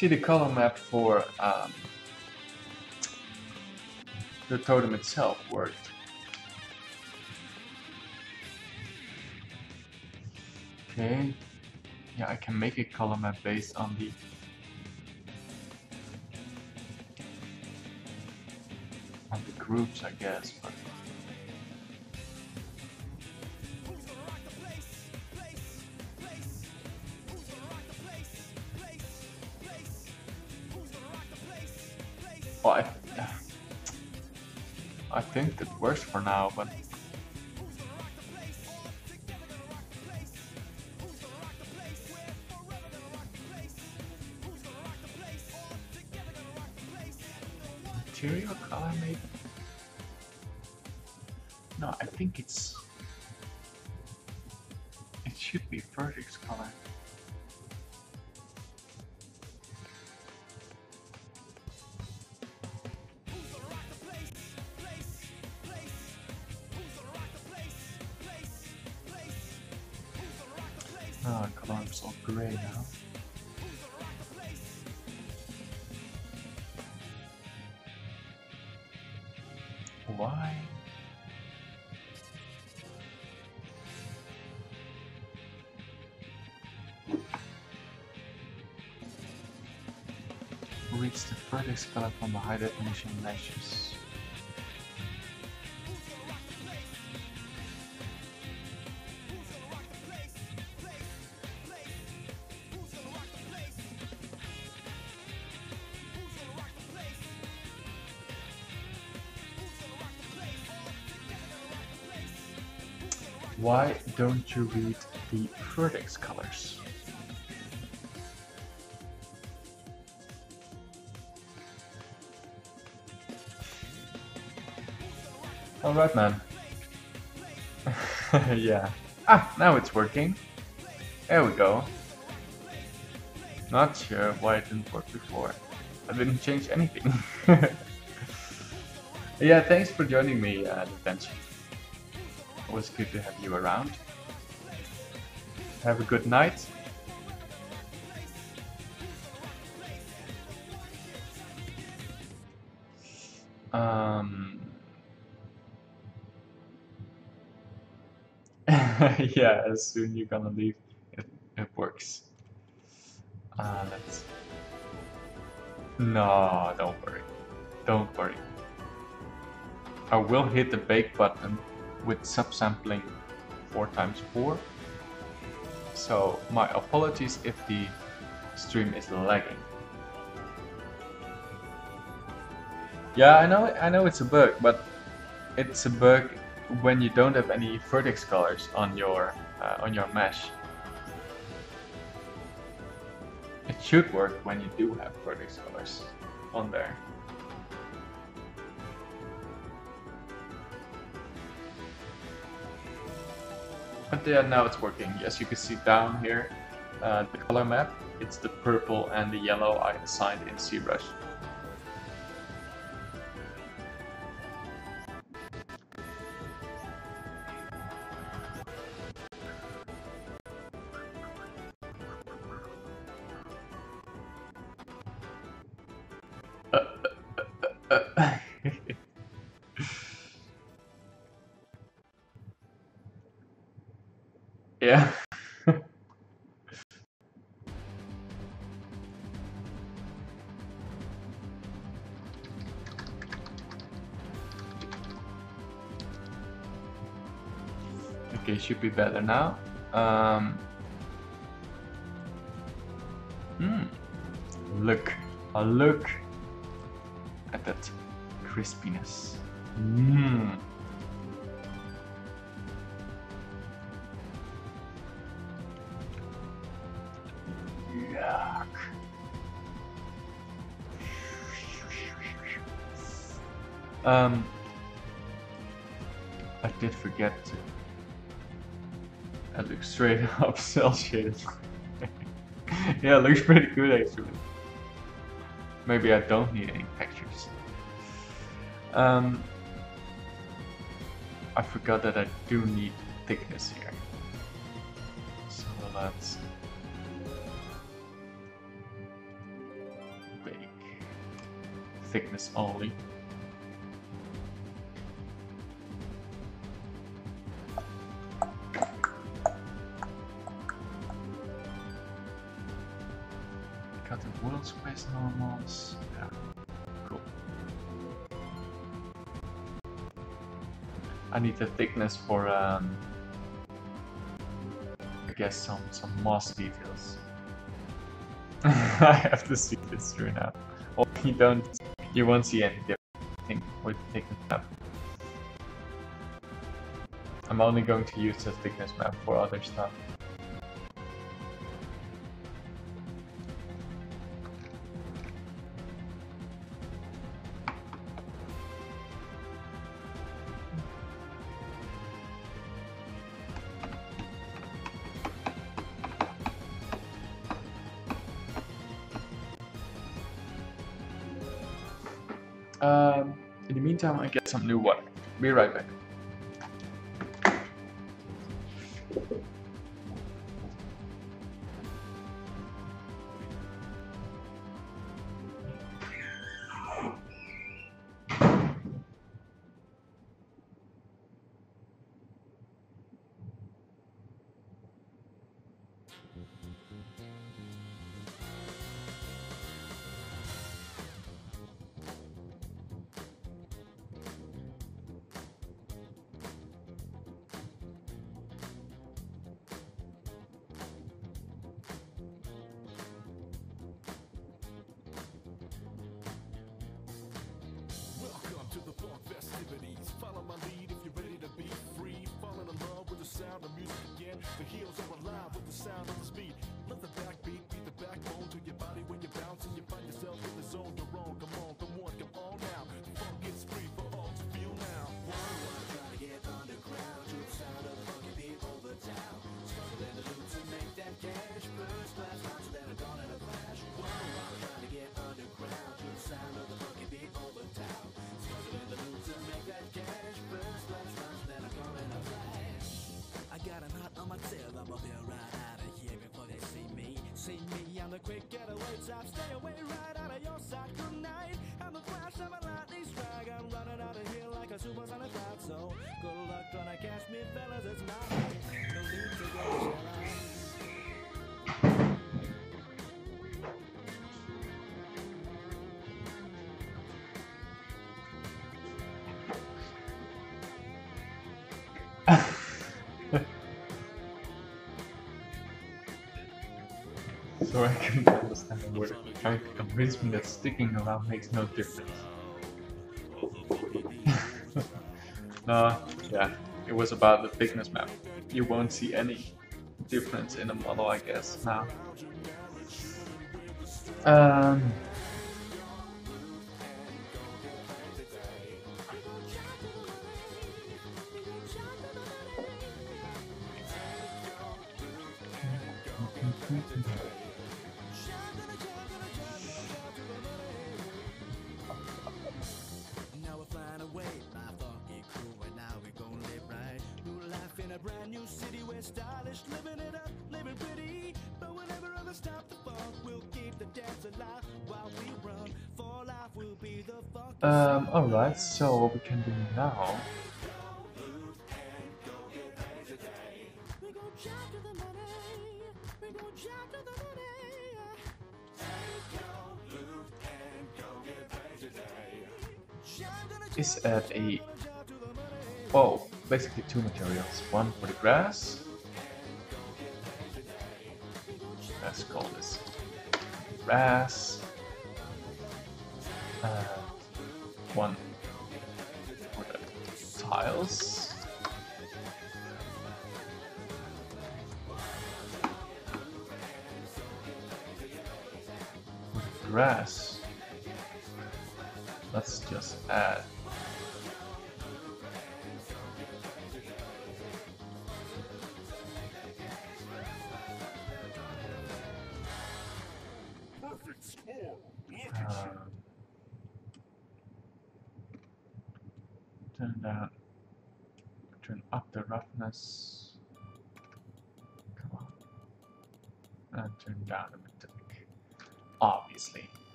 See the color map for um, the totem itself worked. Okay, yeah, I can make a color map based on the on the groups, I guess, but now, but Reach the furthest color from the high definition meshes. Why don't you read the vertex colors? Alright, man. yeah. Ah, now it's working. There we go. Not sure why it didn't work before. I didn't change anything. yeah, thanks for joining me, uh, Detention. It was good to have you around. Have a good night. yeah, as soon you're gonna leave, it, it works. Uh, let's. No, don't worry. Don't worry. I will hit the bake button with subsampling 4 times 4 So my apologies if the stream is lagging. Yeah, I know I know it's a bug, but it's a bug when you don't have any vertex colors on your uh, on your mesh. It should work when you do have vertex colors on there. But yeah, now it's working. As you can see down here uh, the color map. It's the purple and the yellow I assigned in ZBrush. Should be better now. Um, hmm. Look, a look at that crispiness. Mmm. Um, I did forget to straight up cell shit. yeah, looks pretty good actually. Maybe I don't need any textures. Um, I forgot that I do need thickness here. So let's bake thickness only. the thickness for, um, I guess, some, some moss details. I have to see this through now. You don't, you won't see any difference with thickness map. I'm only going to use the thickness map for other stuff. I get some new water. Be right back. so I couldn't understand where. word. Trying to convince me that sticking around makes no difference. No. Uh, yeah, it was about the thickness map. You won't see any difference in the model, I guess, now. Um, So what we can do now... Is add a... Oh, basically two materials. One for the grass. Let's call this grass.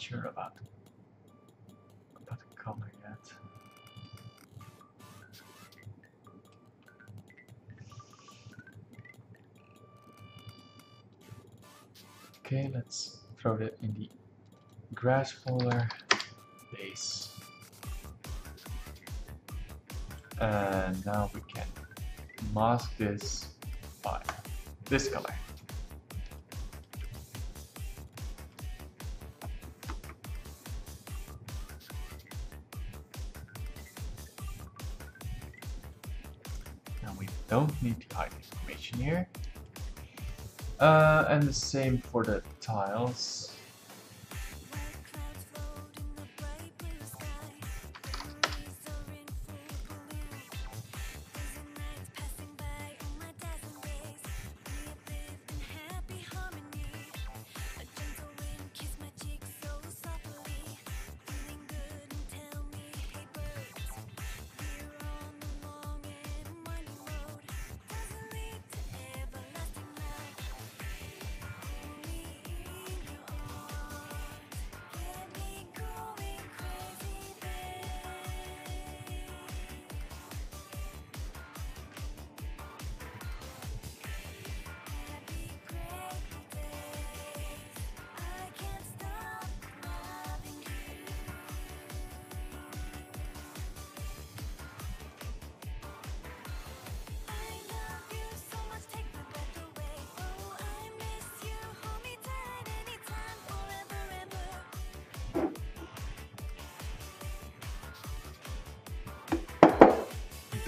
Not sure about about the color yet. Okay, let's throw it in the grass folder base. And now we can mask this by this color. Don't need to hide information here. Uh, and the same for the tiles.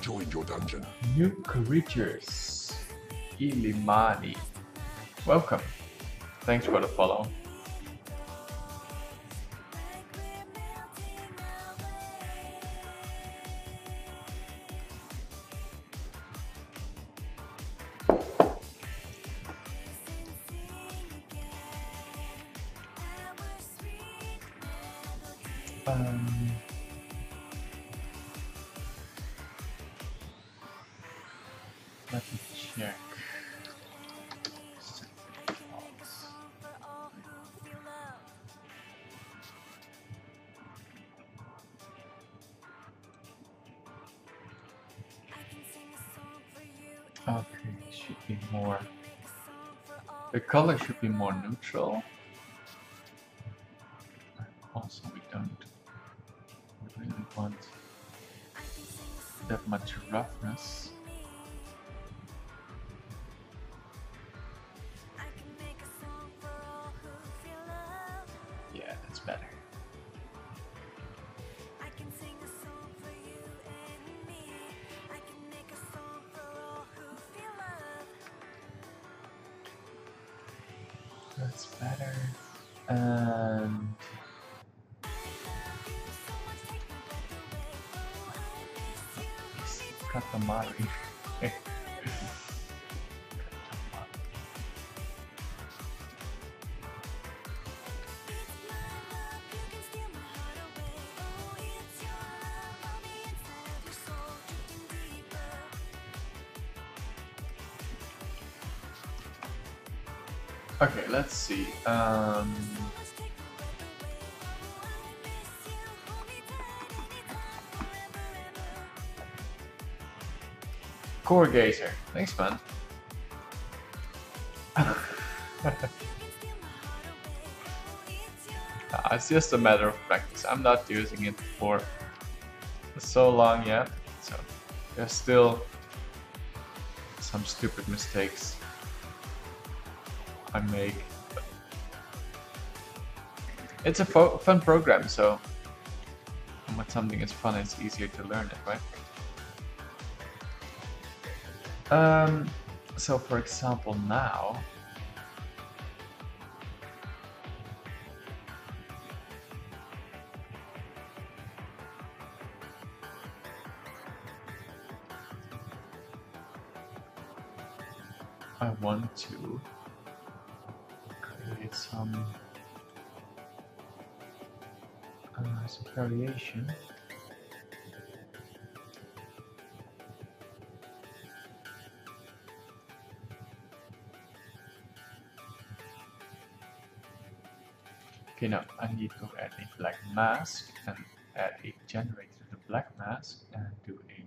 joined your dungeon. New creatures. Illimani. Welcome. Thanks for the follow. Color should be more neutral. Anytime, forever, ever. Core Gazer. Thanks, man. Uh, it's just a matter of practice. I'm not using it for so long yet, so there's still some stupid mistakes make. it's a fun program, so when something is fun, it's easier to learn it, right? Um, so for example, now I want to some uh, some variation. Okay, now I need to add a black mask and add a generator to the black mask and do a.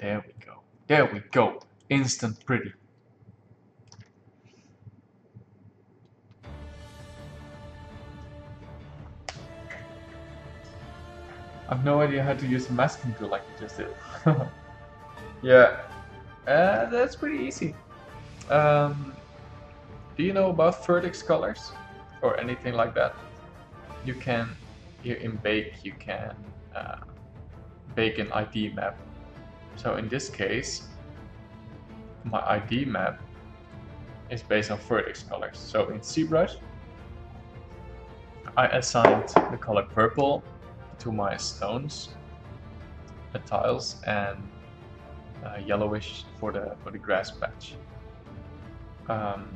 There we go. There we go. Instant pretty. I've no idea how to use the masking tool like you just did. yeah, uh, that's pretty easy. Um, do you know about vertex colors or anything like that? You can, here in Bake, you can uh, bake an ID map. So in this case, my ID map is based on vertex colors. So in ZBrush, I assigned the color purple to my stones, the tiles, and uh, yellowish for the for the grass patch. Um,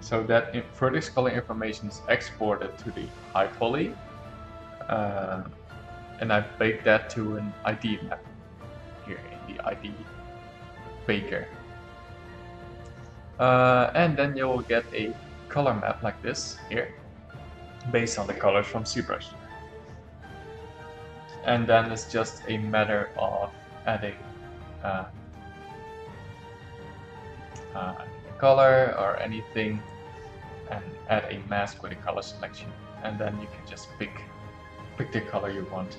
so that vertex color information is exported to the high poly, uh, and I bake that to an ID map here in the ID baker. Uh, and then you will get a color map like this here, based on the colors from ZBrush. And then it's just a matter of adding uh, uh, color or anything and add a mask with a color selection. And then you can just pick pick the color you want.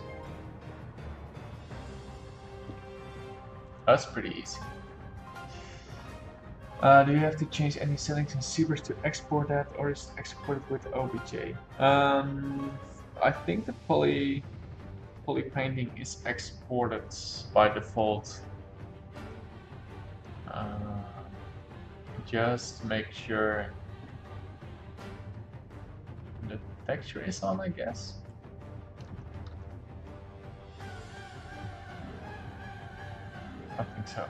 That's pretty easy. Uh, do you have to change any settings in ZBrush to export that, or is it exported with OBJ? Um, I think the poly poly painting is exported by default. Uh, just make sure the texture is on, I guess. I think so.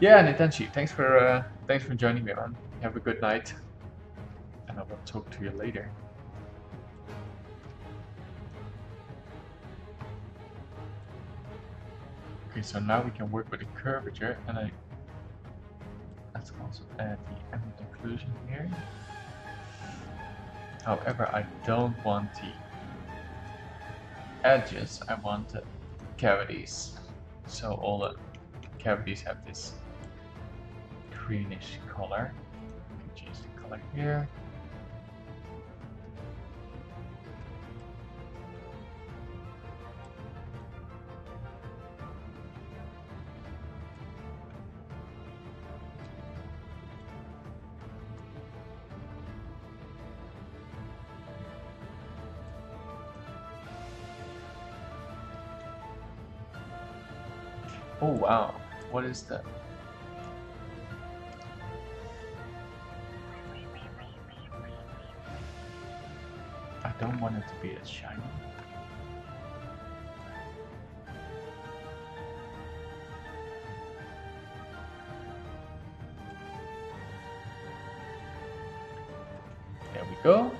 Yeah, Nitanchi, thanks for uh, thanks for joining me, man. Have a good night, and I will talk to you later. Okay, so now we can work with the curvature, and I let's also add the ambient occlusion here. However, I don't want the edges. I want the cavities. So all the cavities have this greenish color. I can change the color here. Wow, what is that? I don't want it to be as shiny. There we go.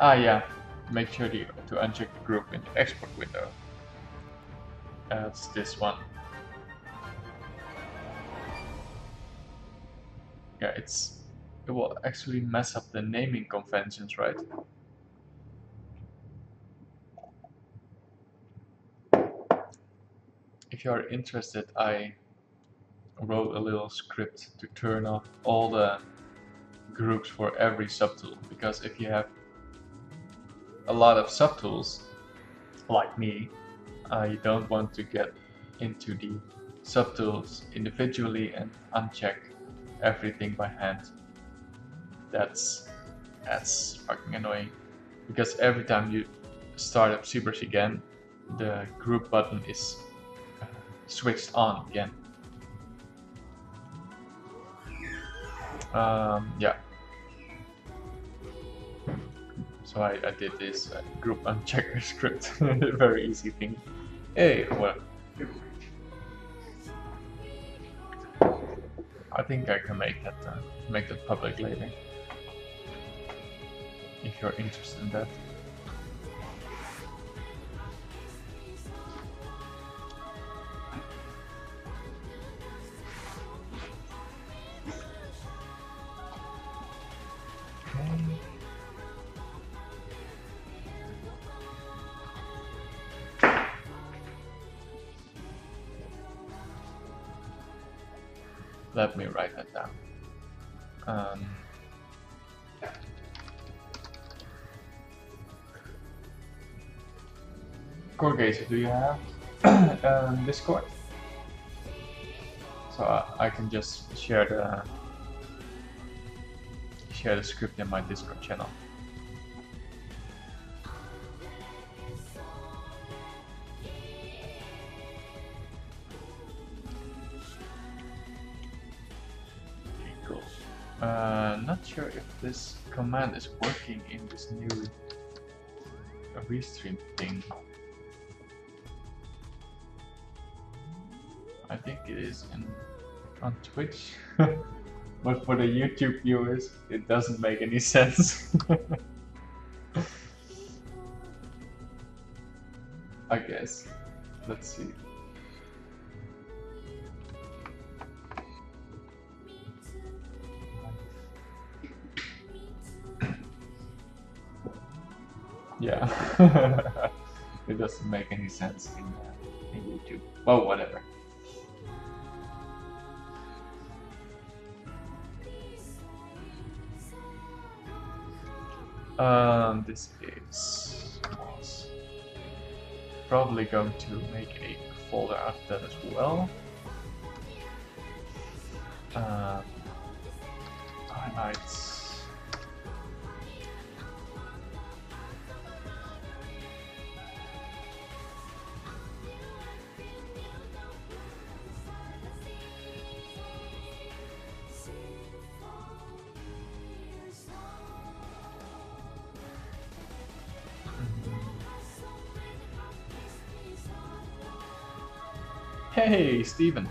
Ah yeah, make sure to, to uncheck the group in the export window. That's this one. Yeah, it's it will actually mess up the naming conventions, right? If you are interested, I wrote a little script to turn off all the groups for every subtool because if you have a lot of subtools like me I don't want to get into the subtools individually and uncheck everything by hand. That's that's fucking annoying because every time you start up ZBrush again, the group button is uh, switched on again. Um, yeah. So I, I did this uh, group unchecker script, very easy thing. Hey, well, I think I can make that uh, make that public later. If you're interested in that. Do you have um, Discord? So I, I can just share the share the script in my Discord channel. Cool. Uh, not sure if this command is working in this new restream thing. I think it is in on Twitch, but for the YouTube viewers, it doesn't make any sense. I guess. Let's see. Yeah. it doesn't make any sense in, uh, in YouTube. Well, whatever. Probably going to make a folder out of that as well. Steven.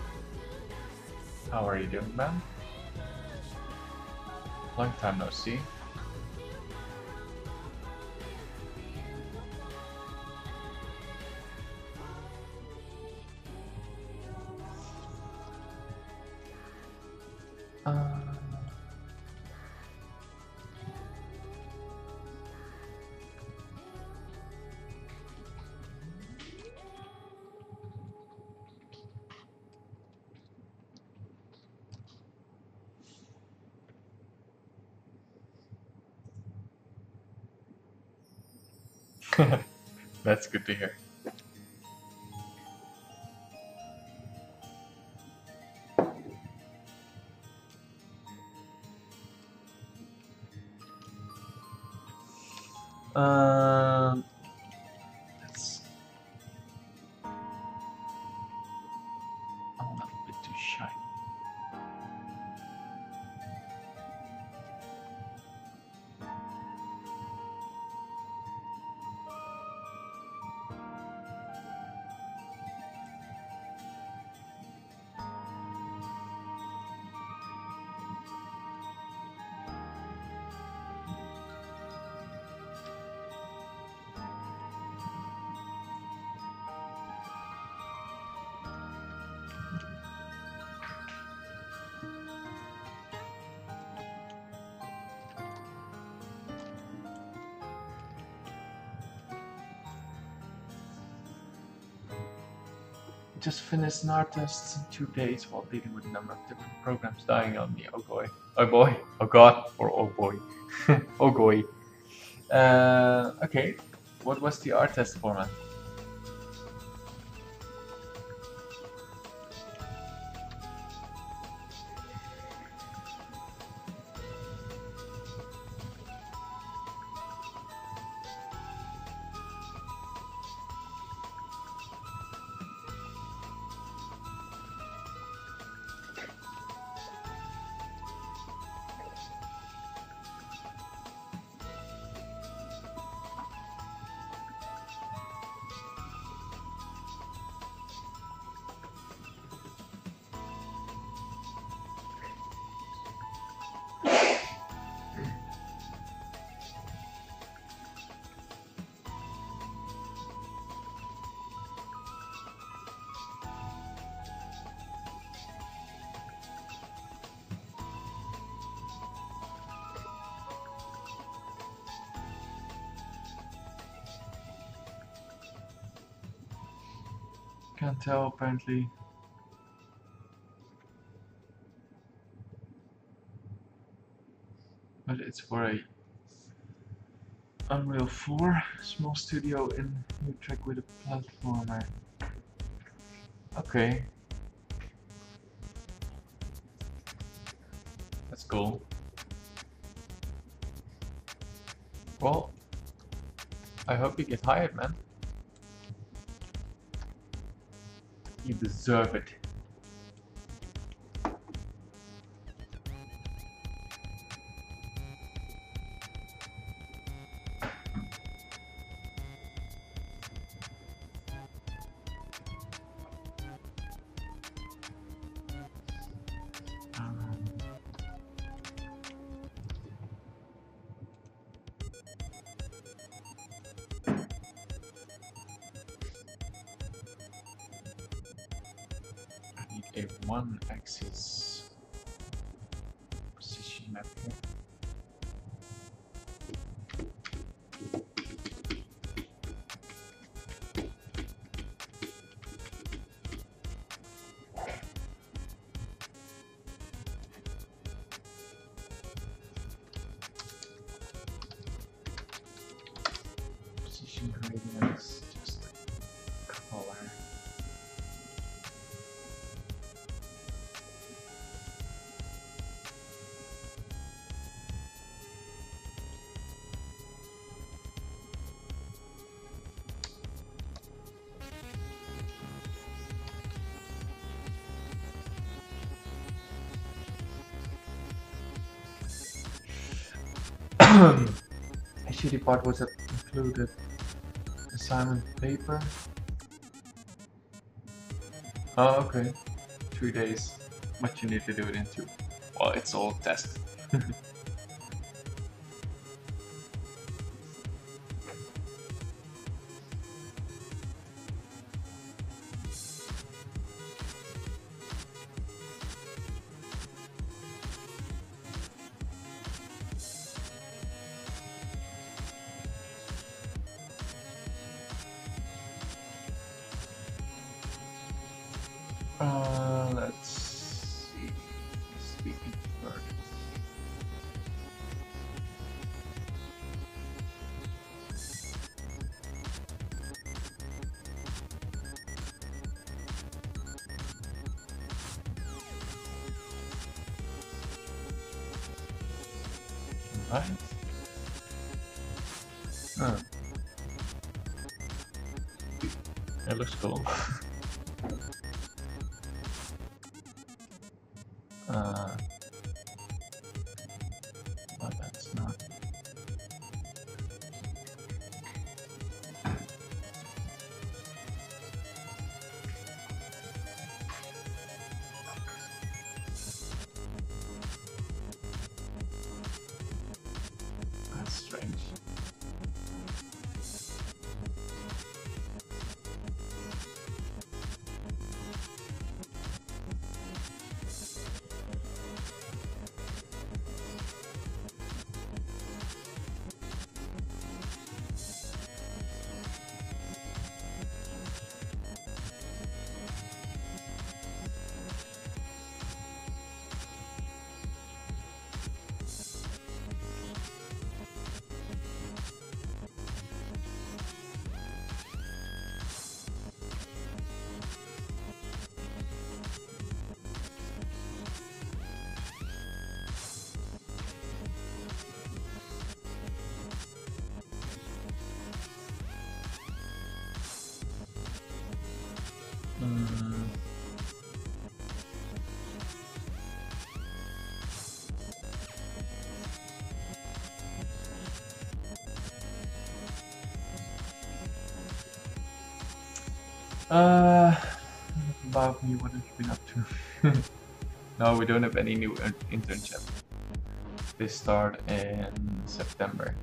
How are you doing, man? Long time no see. Good to hear. Just finished an art test in two days while dealing with a number of different programs dying on me. Oh boy. Oh boy. Oh god. Or oh boy. oh boy. Uh, okay. What was the art test format? Apparently. But it's for a Unreal 4 small studio in New Utrecht with a platformer. Okay. That's cool. Well, I hope you get hired, man. Deserve it. Shitty part was that included assignment paper. Oh, okay. Three days. But you need to do it in two. Well, it's all test. Uh, about me, what have you been up to? no, we don't have any new internship. They start in September.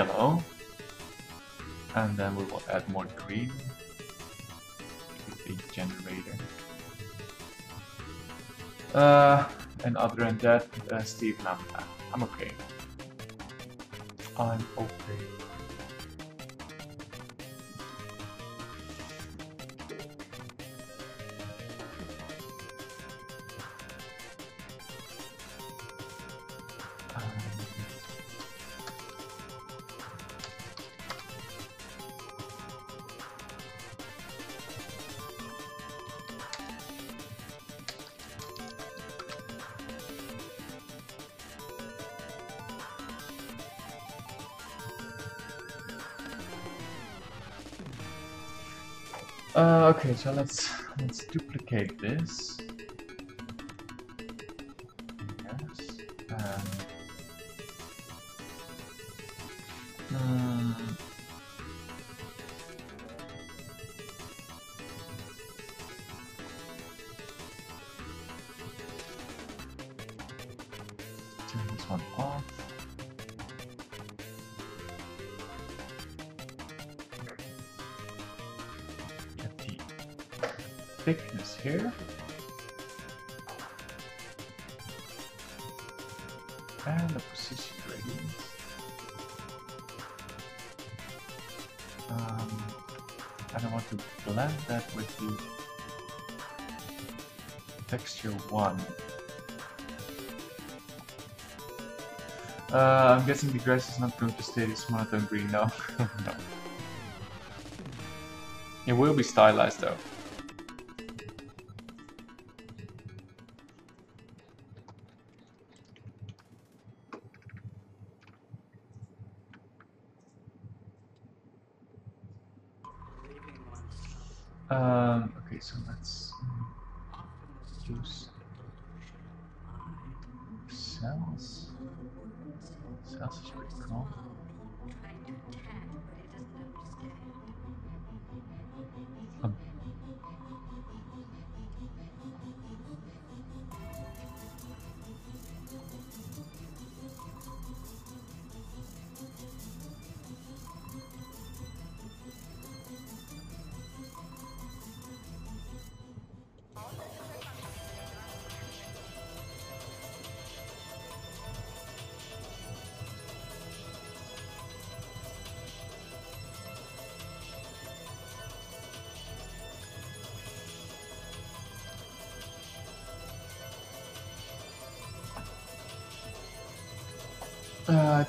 Yellow, and then we will add more green to the generator. Uh, and other than that, uh, Steve, I'm, I'm okay. I'm okay. So let's let's duplicate this. Yes. Um. Turn this one off. Thickness here. And the position gradient. Um, and I want to blend that with the texture one. Uh, I'm guessing the grass is not going to stay this monotone green now. no. It will be stylized though.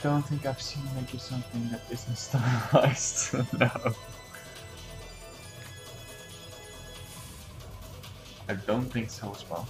Don't think I've seen him do something that isn't stylized. no. I don't think so as well.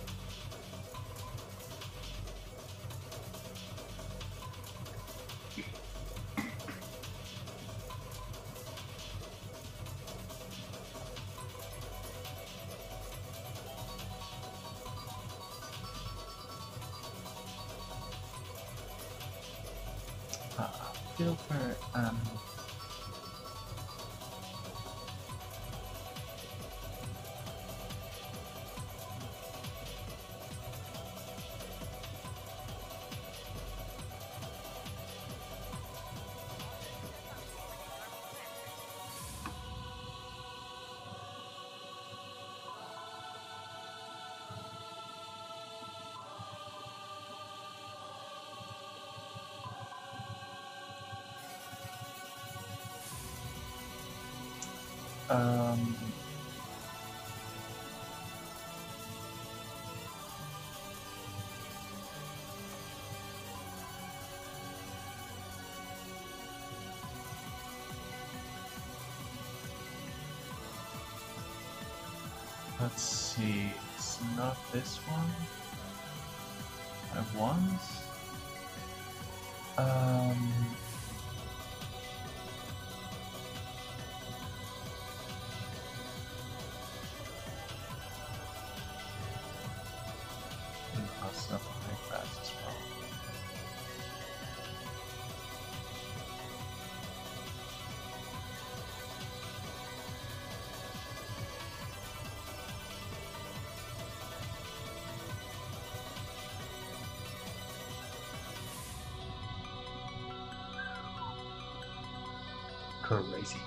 Crazy.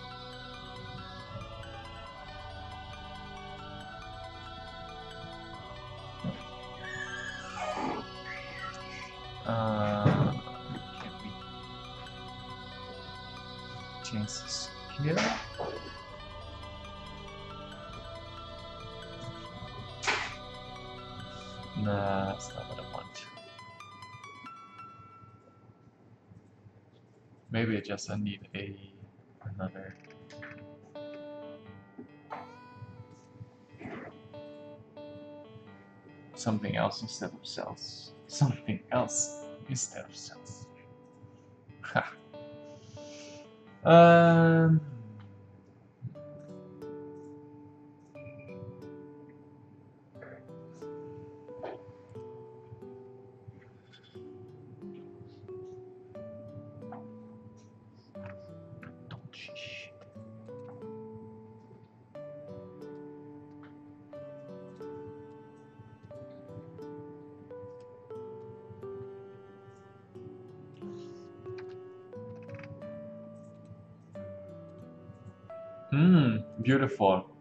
Uh, here? Nah, not what I want. Maybe I just need a Something else instead of cells. Something else instead of cells. Ha. Um. Hmm, beautiful.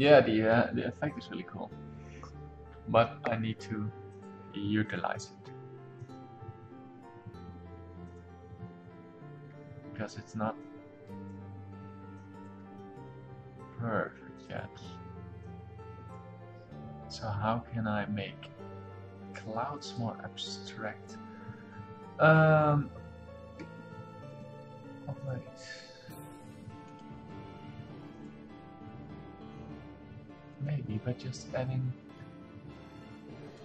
Yeah, the uh, the effect is really cool, but I need to utilize it because it's not perfect yet. So how can I make clouds more abstract? Um, just adding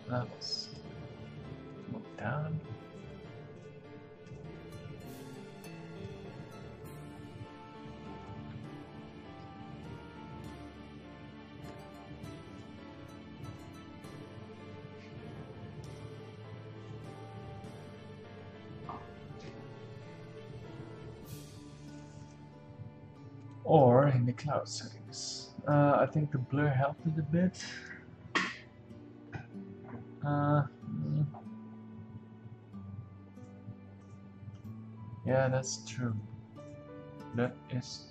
levels. Move down. Or in the cloud settings. Uh, I think the blur helped it a bit. Uh, mm. yeah, that's true. That is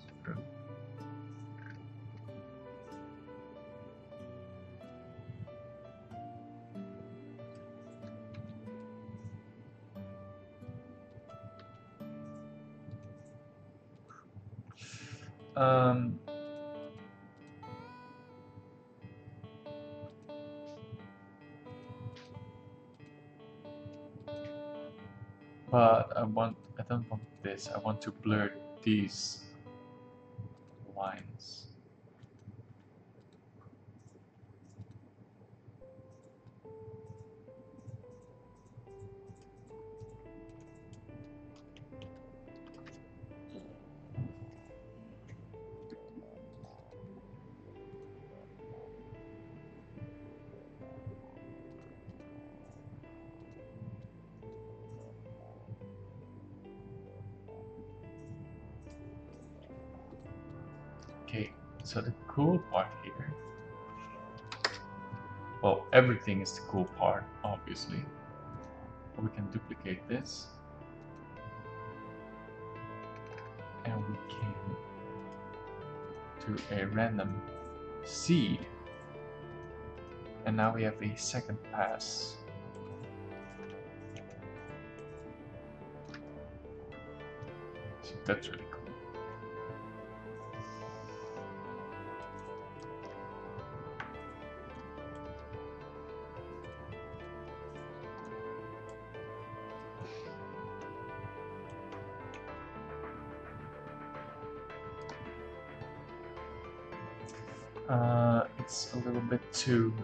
this. I want to blur these We can duplicate this. And we can do a random seed. And now we have a second pass. So that's really too.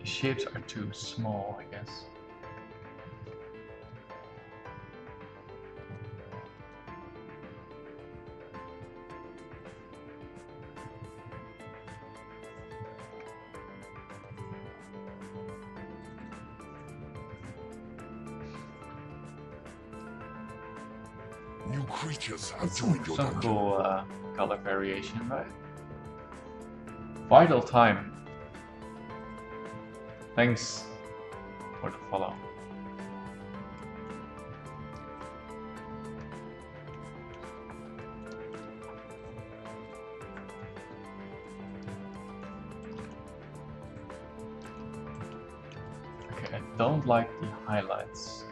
The shapes are too small, I guess. New creatures have joined your Some dungeon. cool uh, color variation, right? Vital time. Thanks for the follow. Okay, I don't like the highlights,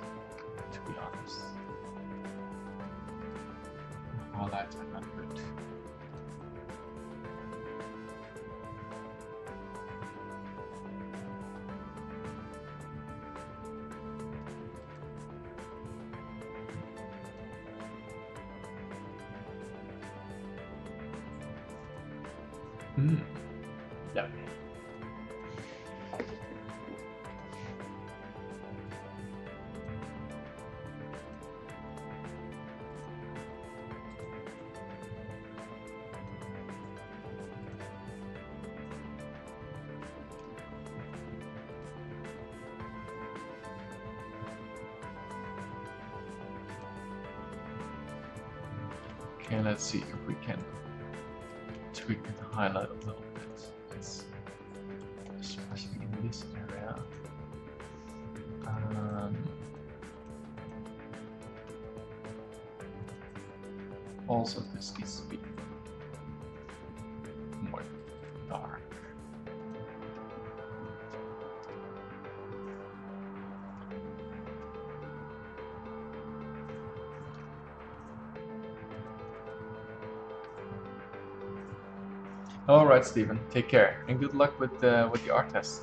Stephen. Take care and good luck with the with the art test.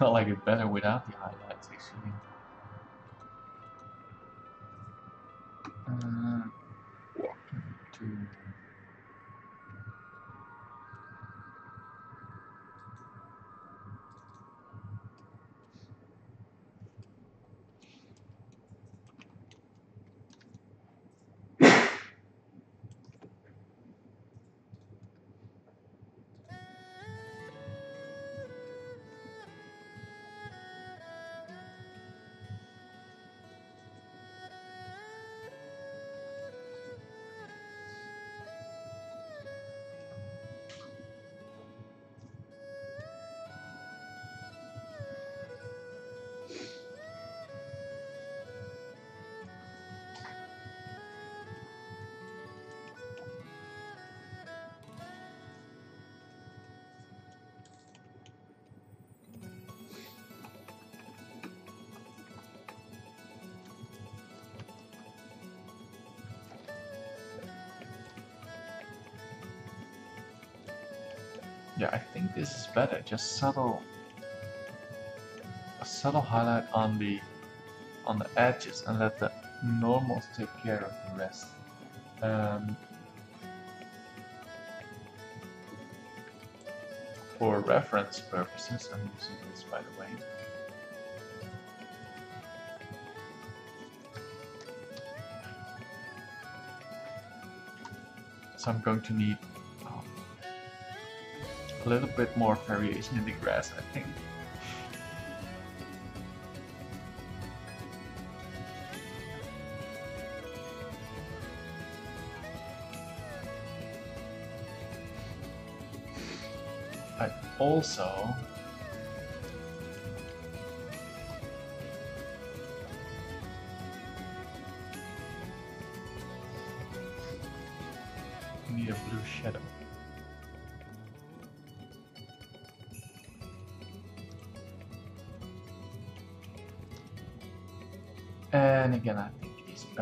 Felt like it better without the Yeah, I think this is better. Just subtle, a subtle highlight on the on the edges, and let the normals take care of the rest. Um, for reference purposes, I'm using this by the way. So I'm going to need a little bit more variation in the grass, I think. I also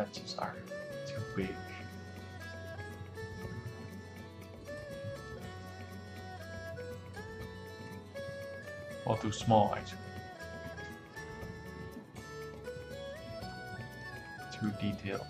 patches are too big. Or too small, actually. Too detailed.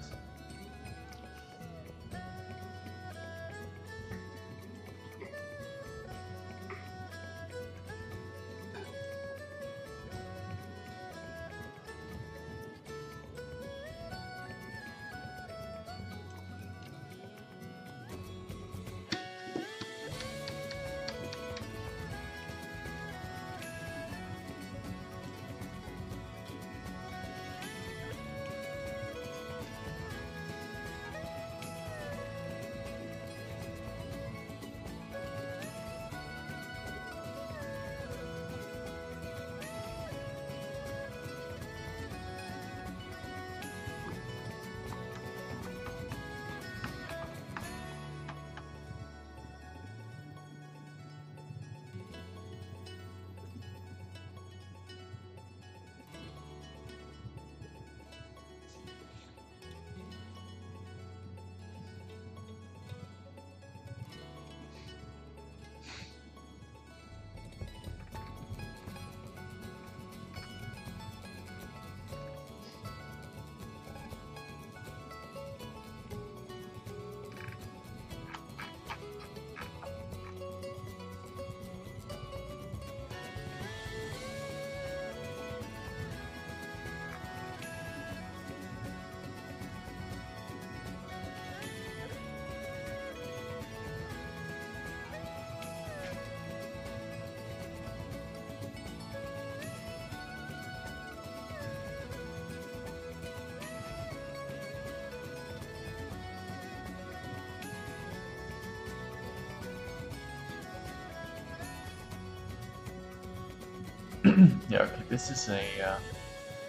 Yeah, okay, this is a, uh,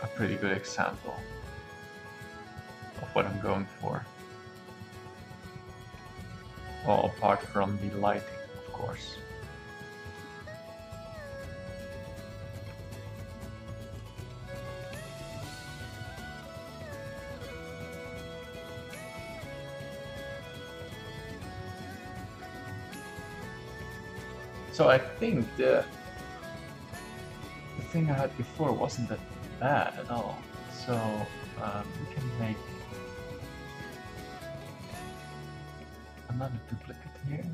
a pretty good example of what I'm going for. Well, apart from the lighting, of course. So I think the thing I had before wasn't that bad at all. So um, we can make another duplicate here.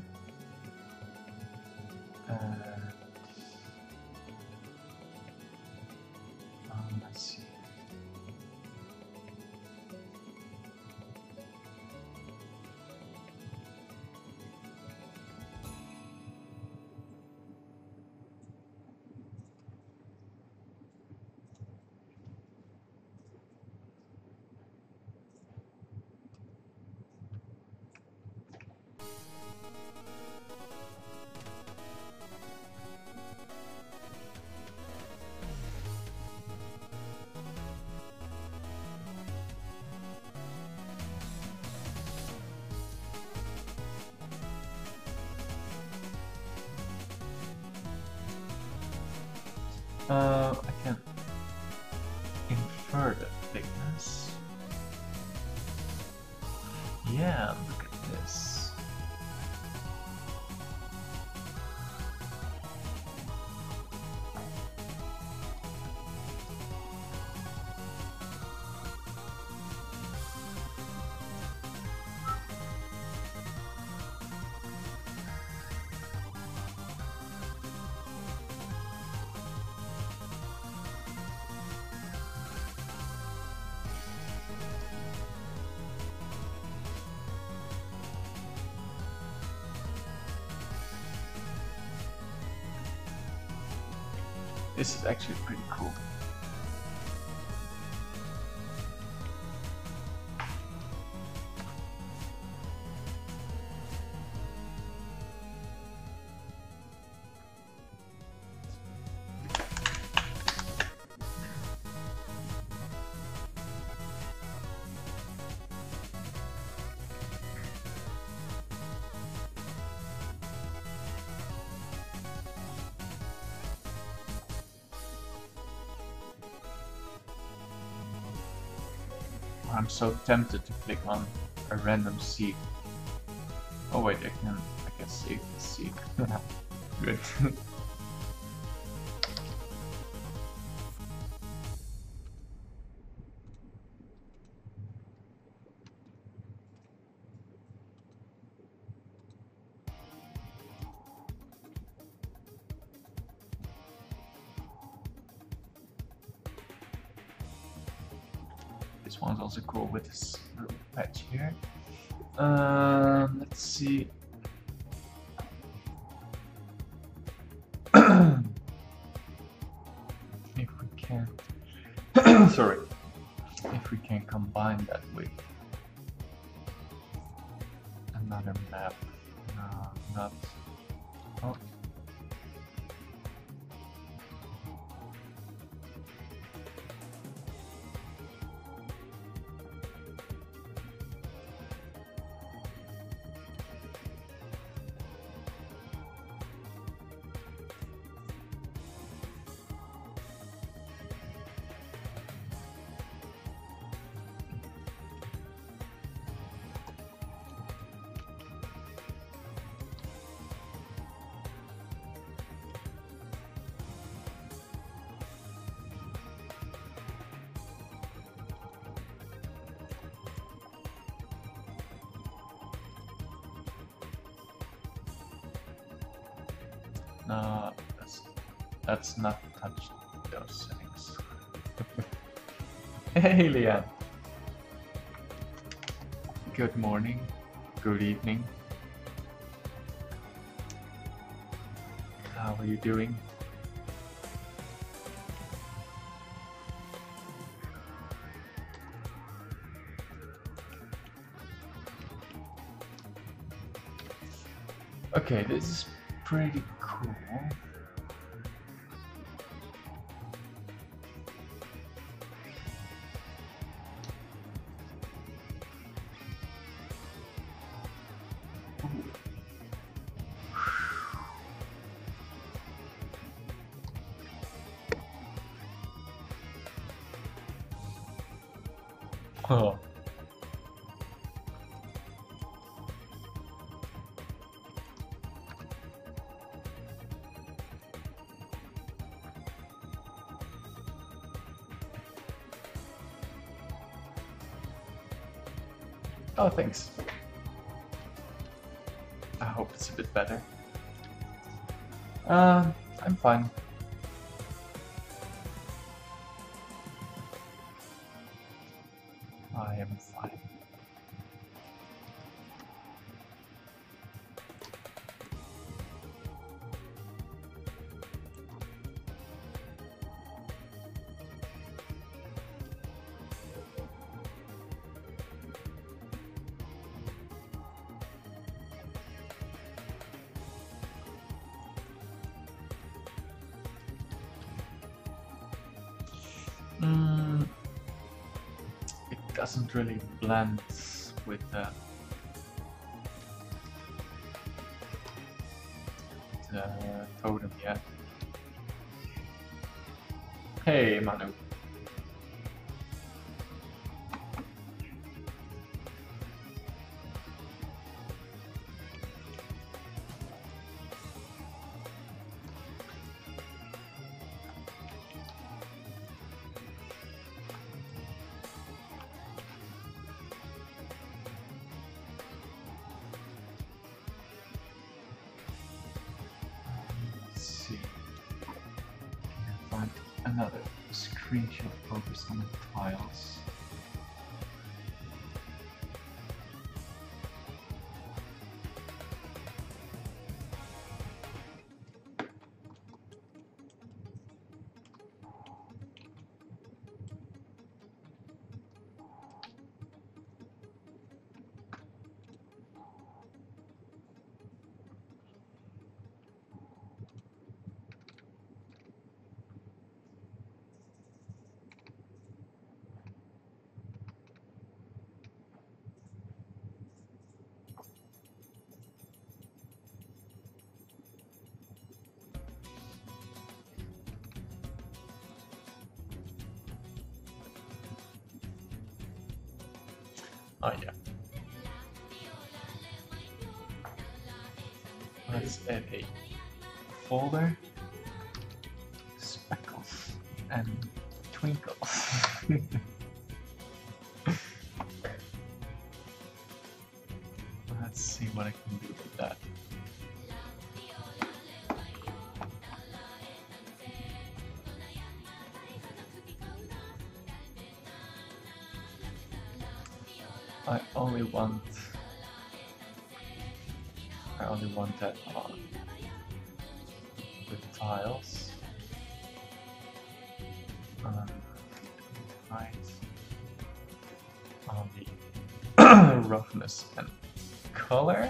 Uh, I can infer This is actually pretty cool. So tempted to click on a random seed. Oh wait, I can I can save the seed. Good. we can combine that with No, that's, that's not touch those settings. hey, Leanne. Good morning. Good evening. How are you doing? Okay, this is pretty cool. Oh, thanks. I hope it's a bit better. Um, I'm fine. Really with uh, the, the totem yet. Hey, Manu. Folder, speckles, and twinkles. Let's see what I can do with that. I only want I only want that on tiles. Um. On the roughness and color.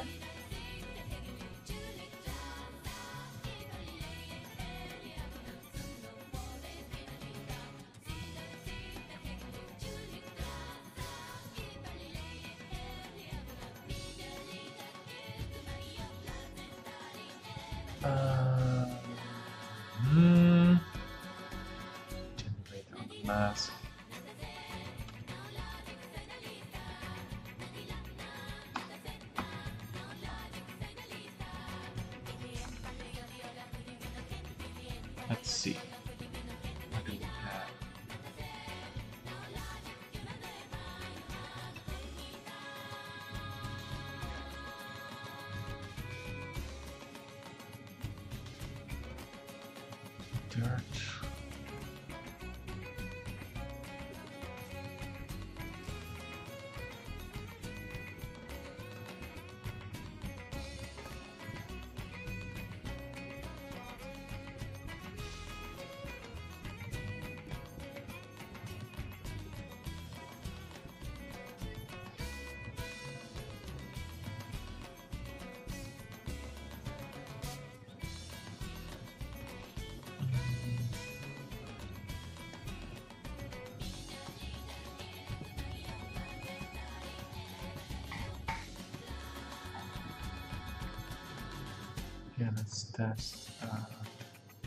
Yeah, let's test. Uh,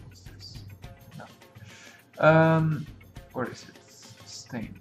what's this? No. Um, what is it? Stains.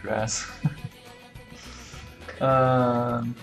Grass. um,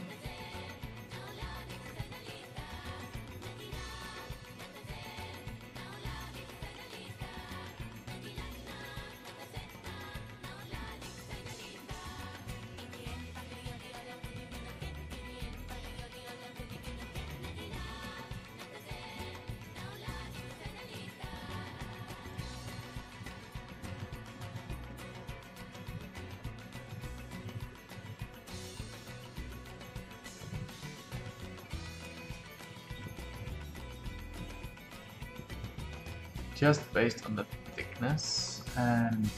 just based on the thickness and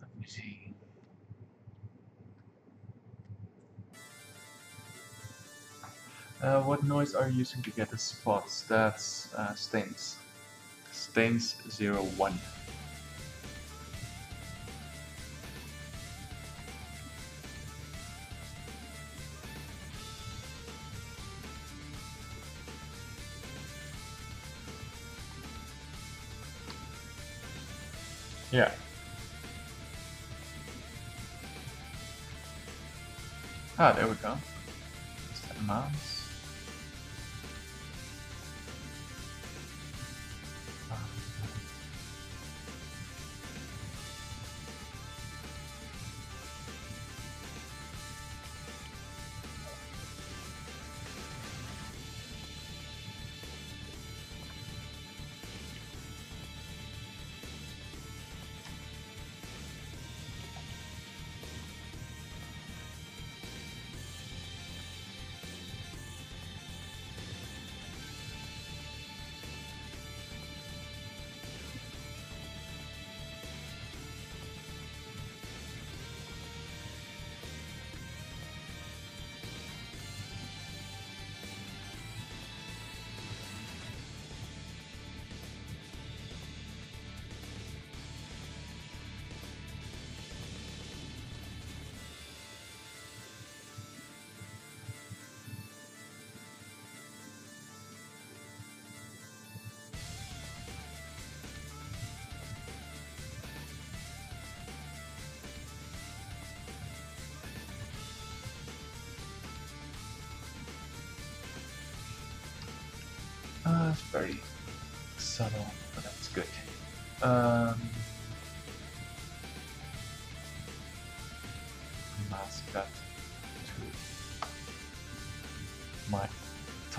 let me see. Uh, what noise are you using to get the spots? That's uh, stains. Stains 01. Ah, there we go.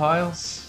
Tiles.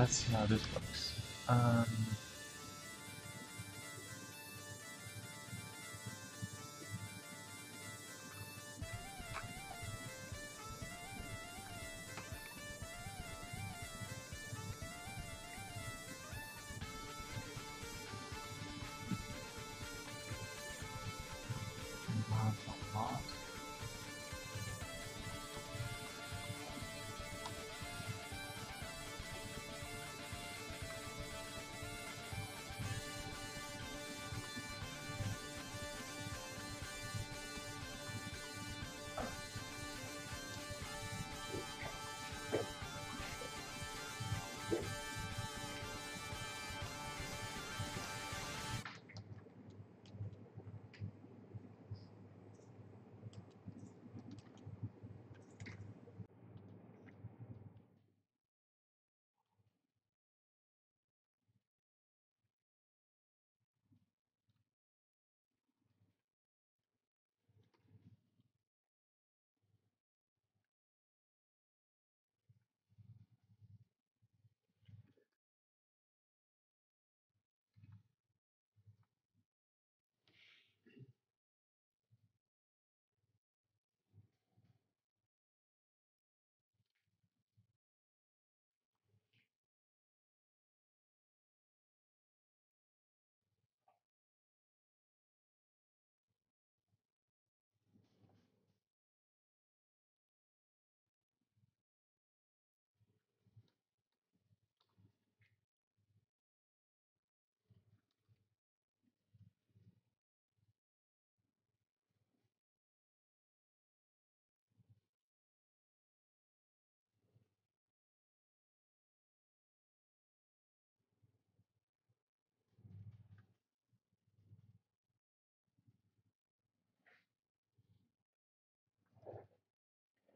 Let's see how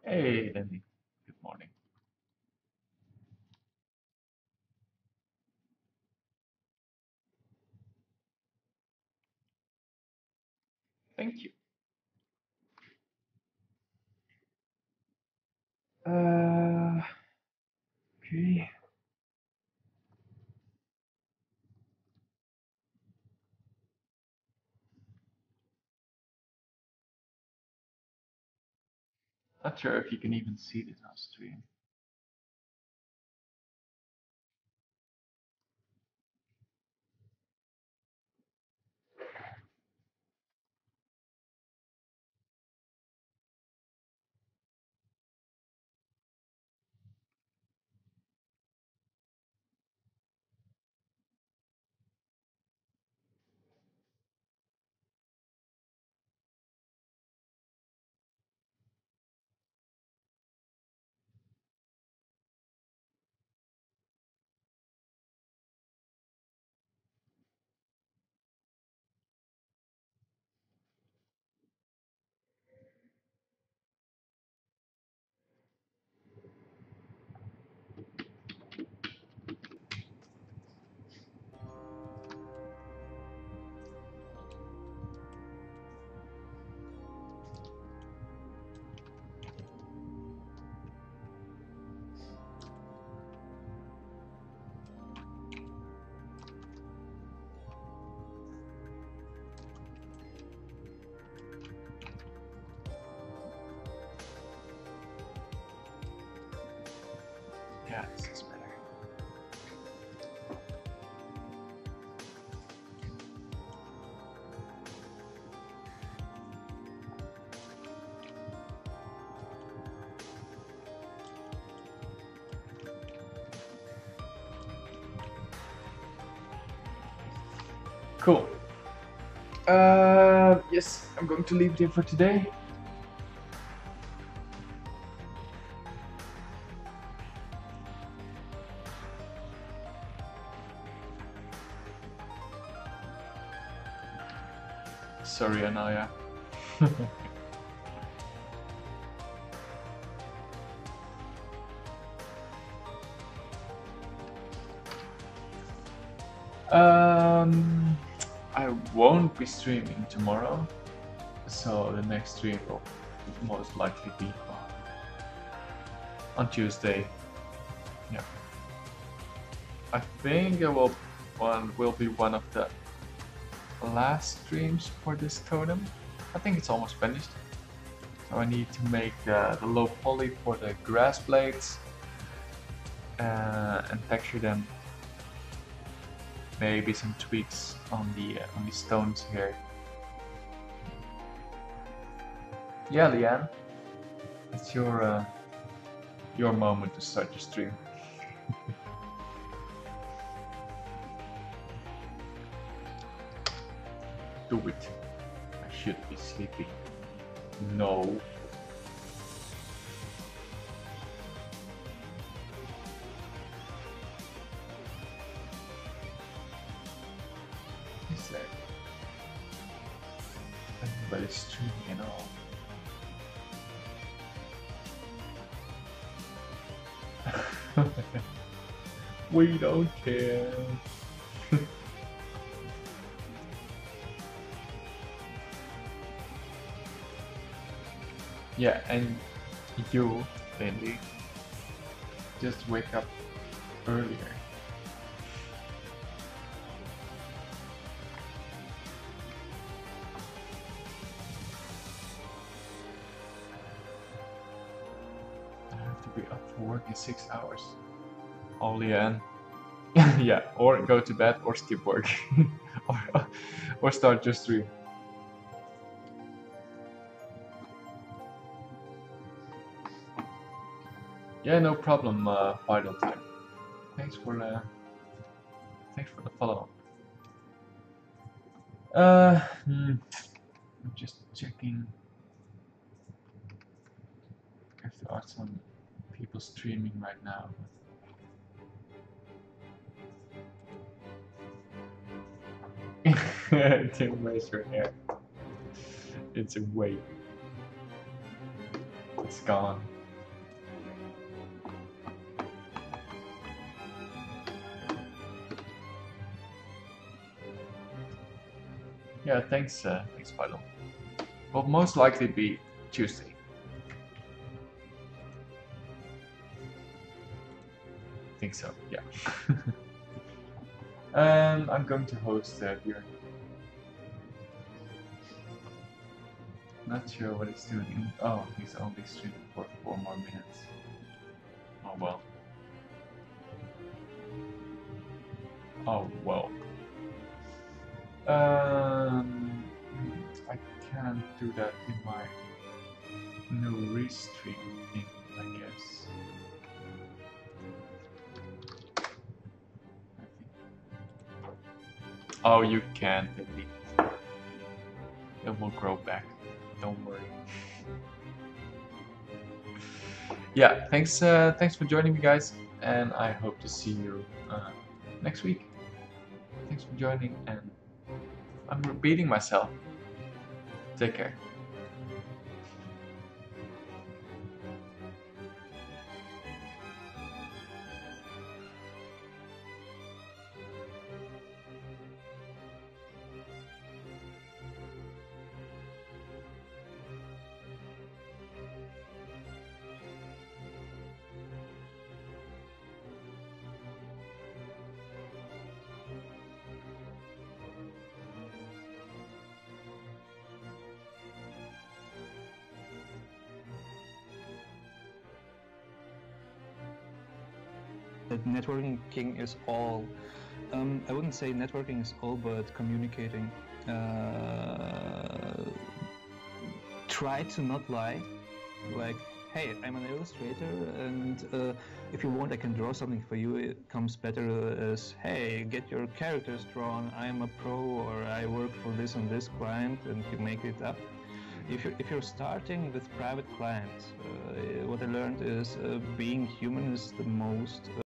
Hey, Lenny. Good morning. Thank you. Uh, okay. Not sure if you can even see this on stream. Uh, yes, I'm going to leave it here for today. Sorry, Anaya. um, I won't be streaming tomorrow, so the next stream will most likely be on Tuesday. Yeah. I think it will one will be one of the last streams for this totem. I think it's almost finished. So I need to make uh, the low poly for the grass blades uh, and texture them. Maybe some tweaks on the uh, on the stones here. Yeah, Leanne, it's your uh, your moment to start your stream. Do it. I should be sleeping. No. Anybody streaming at all? we don't care. Yeah, and you, Lindy, just wake up earlier. Six hours. Oh, Leanne. yeah, or go to bed or skip work. or, or start your stream. Yeah, no problem, uh, Vital Time. Thanks for the thanks for the follow up. Uh, hmm, I'm just checking if there are some people streaming right now. Don't hair. It's a weight. It's gone. Yeah, thanks, uh, thanks, Vital. Will most likely be Tuesday. Think so, yeah. and I'm going to host uh, Björn. Not sure what he's doing. Oh, he's only streaming for four more minutes. Oh well. Oh well. Um, I can't do that in my no restream thing, Oh, you can, Lily. It will grow back. Don't worry. yeah, thanks. Uh, thanks for joining me, guys, and I hope to see you uh, next week. Thanks for joining, and I'm repeating myself. Take care. Networking is all. Um, I wouldn't say networking is all, but communicating. Uh, try to not lie. Like, hey, I'm an illustrator, and uh, if you want, I can draw something for you. It comes better as, hey, get your characters drawn. I'm a pro, or I work for this and this client, and you make it up if you're, if you're starting with private clients, uh, what I learned is uh, being human is the most